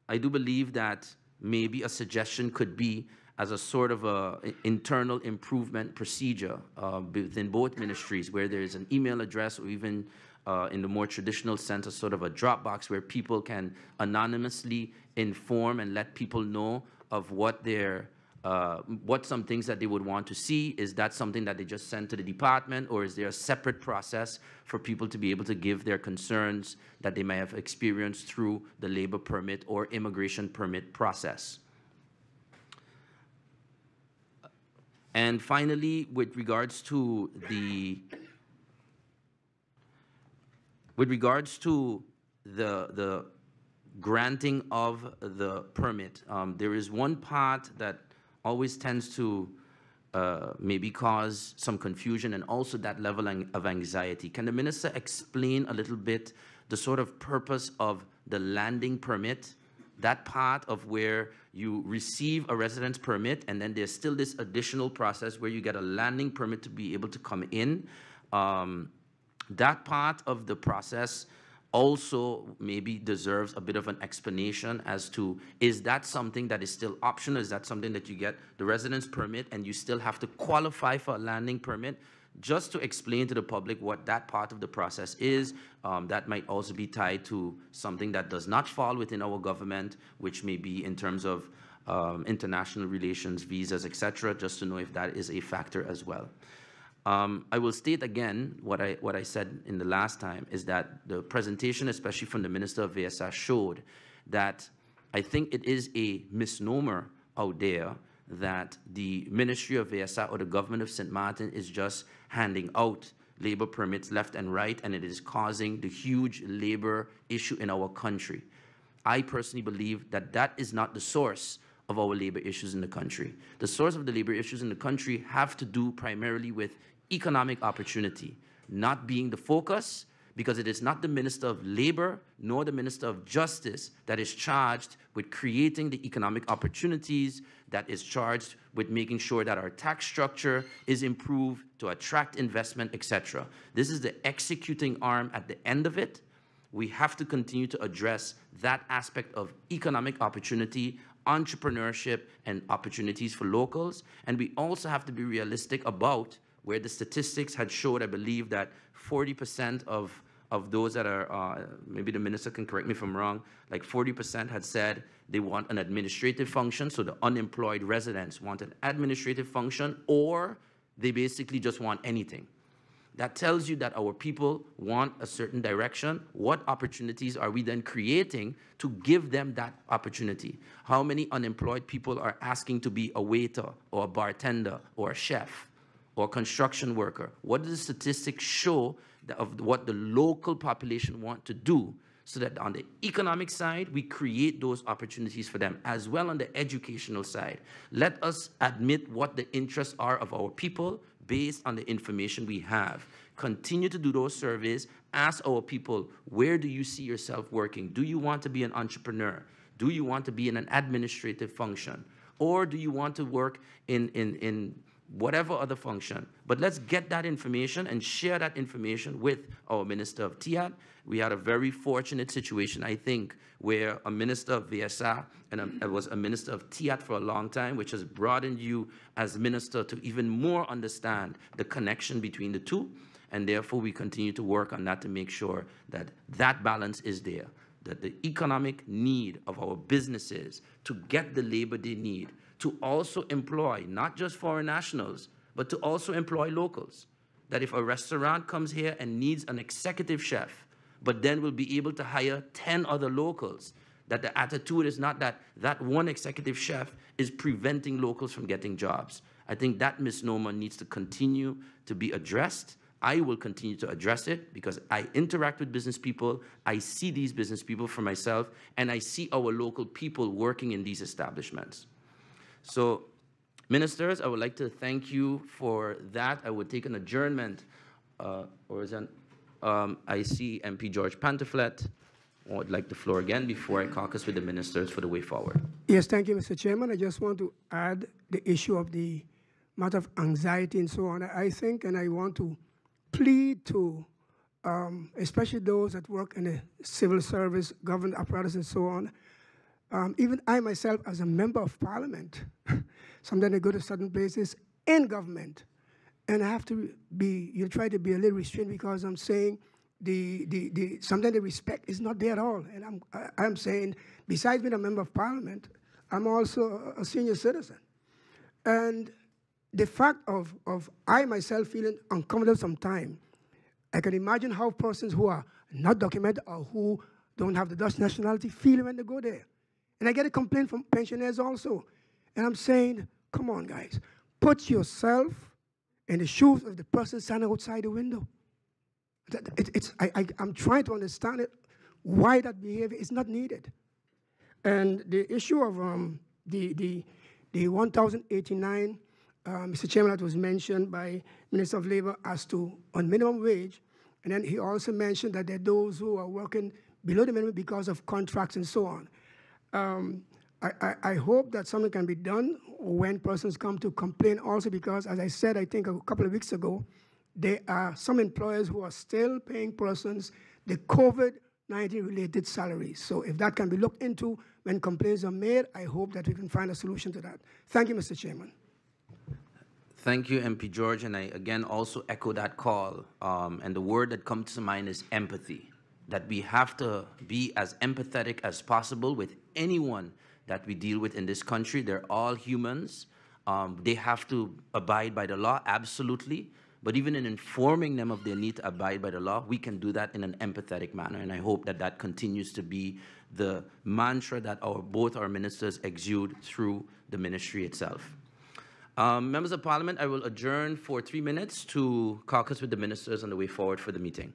I do believe that maybe a suggestion could be as a sort of a internal improvement procedure uh, within both ministries where there is an email address or even uh, in the more traditional sense, a sort of a Dropbox where people can anonymously inform and let people know of what their uh, what some things that they would want to see. Is that something that they just send to the department, or is there a separate process for people to be able to give their concerns that they may have experienced through the labor permit or immigration permit process? And finally, with regards to the with regards to the, the granting of the permit, um, there is one part that always tends to uh, maybe cause some confusion and also that level of anxiety. Can the minister explain a little bit the sort of purpose of the landing permit, that part of where you receive a residence permit and then there's still this additional process where you get a landing permit to be able to come in. Um, that part of the process also maybe deserves a bit of an explanation as to is that something that is still optional? Is that something that you get the residence permit and you still have to qualify for a landing permit? Just to explain to the public what that part of the process is, um, that might also be tied to something that does not fall within our government, which may be in terms of um, international relations, visas, etc., just to know if that is a factor as well. Um, I will state again what I, what I said in the last time is that the presentation, especially from the Minister of VSA, showed that I think it is a misnomer out there that the Ministry of VSA or the government of St. Martin is just handing out labor permits left and right, and it is causing the huge labor issue in our country. I personally believe that that is not the source of our labor issues in the country. The source of the labor issues in the country have to do primarily with economic opportunity, not being the focus, because it is not the Minister of Labor nor the Minister of Justice that is charged with creating the economic opportunities, that is charged with making sure that our tax structure is improved to attract investment, etc. This is the executing arm at the end of it. We have to continue to address that aspect of economic opportunity entrepreneurship and opportunities for locals. And we also have to be realistic about where the statistics had showed, I believe, that 40% of, of those that are, uh, maybe the minister can correct me if I'm wrong, like 40% had said they want an administrative function, so the unemployed residents want an administrative function, or they basically just want anything. That tells you that our people want a certain direction. What opportunities are we then creating to give them that opportunity? How many unemployed people are asking to be a waiter or a bartender or a chef or construction worker? What do the statistics show of what the local population want to do so that on the economic side, we create those opportunities for them, as well on the educational side. Let us admit what the interests are of our people based on the information we have. Continue to do those surveys. Ask our people, where do you see yourself working? Do you want to be an entrepreneur? Do you want to be in an administrative function? Or do you want to work in, in, in whatever other function. But let's get that information and share that information with our Minister of TEATT. We had a very fortunate situation, I think, where a Minister of VSA and a, was a Minister of TEATT for a long time, which has broadened you as Minister to even more understand the connection between the two. And therefore, we continue to work on that to make sure that that balance is there, that the economic need of our businesses to get the labor they need to also employ not just foreign nationals, but to also employ locals. That if a restaurant comes here and needs an executive chef, but then will be able to hire 10 other locals, that the attitude is not that that one executive chef is preventing locals from getting jobs. I think that misnomer needs to continue to be addressed. I will continue to address it because I interact with business people, I see these business people for myself, and I see our local people working in these establishments. So, ministers, I would like to thank you for that. I would take an adjournment, uh, or is um, I see MP George Pantophlet would like the floor again before I caucus with the ministers for the way forward. Yes, thank you, Mr. Chairman. I just want to add the issue of the matter of anxiety and so on. I think, and I want to plead to, um, especially those that work in the civil service, government apparatus, and so on, um, even I myself, as a member of parliament, sometimes I go to certain places in government, and I have to be, you try to be a little restrained because I'm saying the, the, the, sometimes the respect is not there at all. And I'm, I, I'm saying, besides being a member of parliament, I'm also a senior citizen. And the fact of, of I myself feeling uncomfortable sometimes, I can imagine how persons who are not documented or who don't have the Dutch nationality feel when they go there. And I get a complaint from pensioners also. And I'm saying, come on, guys, put yourself in the shoes of the person standing outside the window. It, it's, I, I, I'm trying to understand it, why that behavior is not needed. And the issue of um, the, the, the 1,089, uh, Mr. Chairman, that was mentioned by Minister of Labor as to on minimum wage, and then he also mentioned that there are those who are working below the minimum because of contracts and so on. Um, I, I, I, hope that something can be done when persons come to complain also because, as I said, I think a couple of weeks ago, there are some employers who are still paying persons the COVID-19 related salaries. So if that can be looked into when complaints are made, I hope that we can find a solution to that. Thank you, Mr. Chairman. Thank you, MP George, and I again also echo that call. Um, and the word that comes to mind is empathy that we have to be as empathetic as possible with anyone that we deal with in this country. They're all humans. Um, they have to abide by the law, absolutely. But even in informing them of their need to abide by the law, we can do that in an empathetic manner. And I hope that that continues to be the mantra that our, both our ministers exude through the ministry itself. Um, members of Parliament, I will adjourn for three minutes to caucus with the ministers on the way forward for the meeting.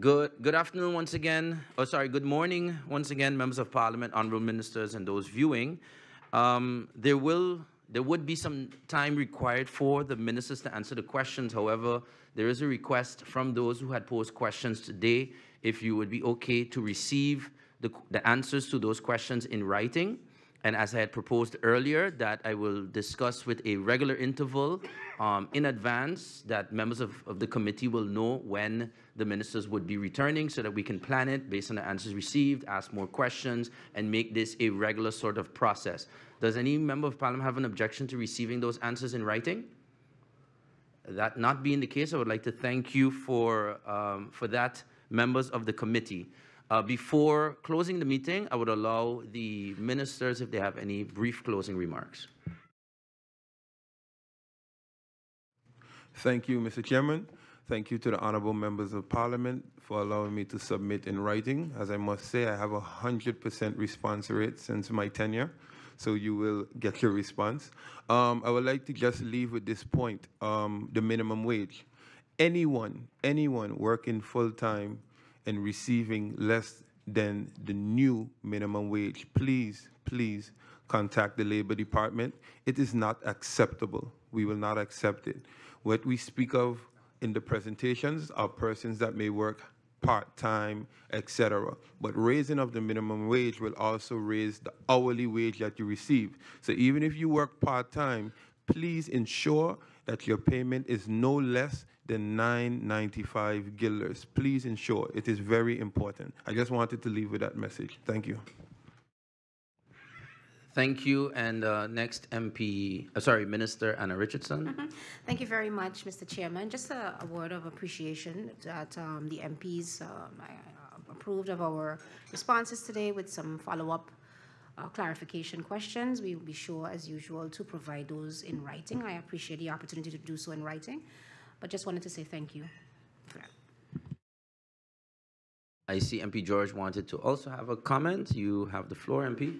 Good, good afternoon once again. Oh, sorry, good morning once again, members of parliament, honorable ministers, and those viewing. Um, there will, there would be some time required for the ministers to answer the questions. However, there is a request from those who had posed questions today, if you would be okay to receive the, the answers to those questions in writing. And as I had proposed earlier, that I will discuss with a regular interval um, in advance, that members of, of the committee will know when the ministers would be returning so that we can plan it based on the answers received, ask more questions, and make this a regular sort of process. Does any member of parliament have an objection to receiving those answers in writing? That not being the case, I would like to thank you for, um, for that, members of the committee. Uh, before closing the meeting, I would allow the ministers if they have any brief closing remarks. Thank you, Mr. Chairman. Thank you to the honorable members of parliament for allowing me to submit in writing. As I must say, I have a 100% response rate since my tenure, so you will get your response. Um, I would like to just leave with this point, um, the minimum wage. Anyone, anyone working full-time and receiving less than the new minimum wage, please, please contact the Labor Department. It is not acceptable. We will not accept it. What we speak of in the presentations are persons that may work part-time, etc. But raising of the minimum wage will also raise the hourly wage that you receive. So even if you work part-time, please ensure that your payment is no less than 995 guilders. Please ensure it is very important. I just wanted to leave with that message. Thank you. Thank you. And uh, next, MP, uh, sorry, Minister Anna Richardson. Thank you very much, Mr. Chairman. Just a, a word of appreciation that um, the MPs um, I, uh, approved of our responses today with some follow-up uh, clarification questions. We will be sure, as usual, to provide those in writing. I appreciate the opportunity to do so in writing, but just wanted to say thank you for that. I see MP George wanted to also have a comment. You have the floor, MP.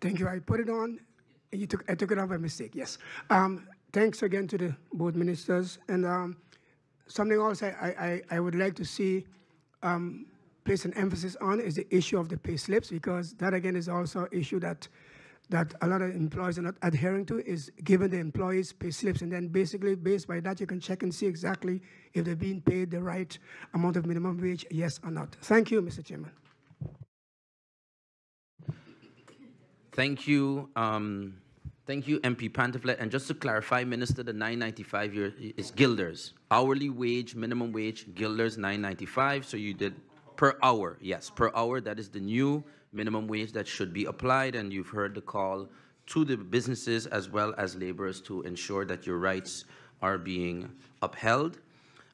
Thank you. I put it on. and You took, I took it off by mistake. Yes. Um, thanks again to the both ministers. And um, something else I, I, I would like to see um, place an emphasis on is the issue of the pay slips because that again is also an issue that that a lot of employees are not adhering to is giving the employees pay slips and then basically based by that you can check and see exactly if they're being paid the right amount of minimum wage, yes or not. Thank you, Mr. Chairman. Thank you. Um, thank you, MP Pantophlet. And just to clarify, Minister, the 995 year is guilders. Hourly wage, minimum wage, guilders 995. So you did per hour. Yes, per hour. That is the new minimum wage that should be applied. And you've heard the call to the businesses as well as laborers to ensure that your rights are being upheld.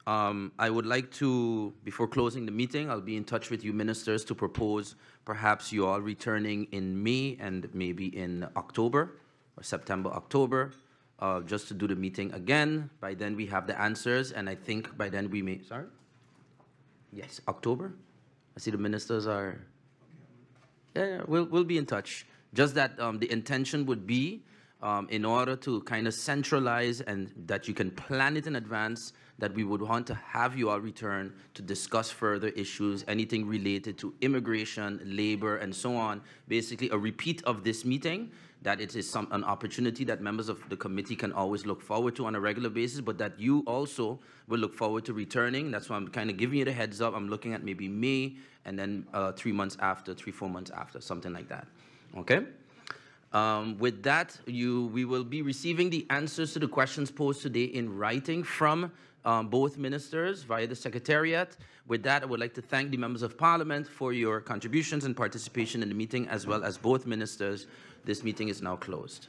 Um, I would like to, before closing the meeting, I'll be in touch with you ministers to propose perhaps you all returning in May and maybe in October or September, October, uh, just to do the meeting again. By then we have the answers, and I think by then we may, sorry? Yes, October? I see the ministers are, yeah, we'll, we'll be in touch. Just that um, the intention would be um, in order to kind of centralize and that you can plan it in advance, that we would want to have you all return to discuss further issues, anything related to immigration, labor, and so on. Basically, a repeat of this meeting, that it is some, an opportunity that members of the committee can always look forward to on a regular basis, but that you also will look forward to returning. That's why I'm kind of giving you the heads up. I'm looking at maybe May and then uh, three months after, three, four months after, something like that. Okay? Um, with that, you, we will be receiving the answers to the questions posed today in writing from um, both ministers via the Secretariat. With that, I would like to thank the members of Parliament for your contributions and participation in the meeting, as well as both ministers. This meeting is now closed.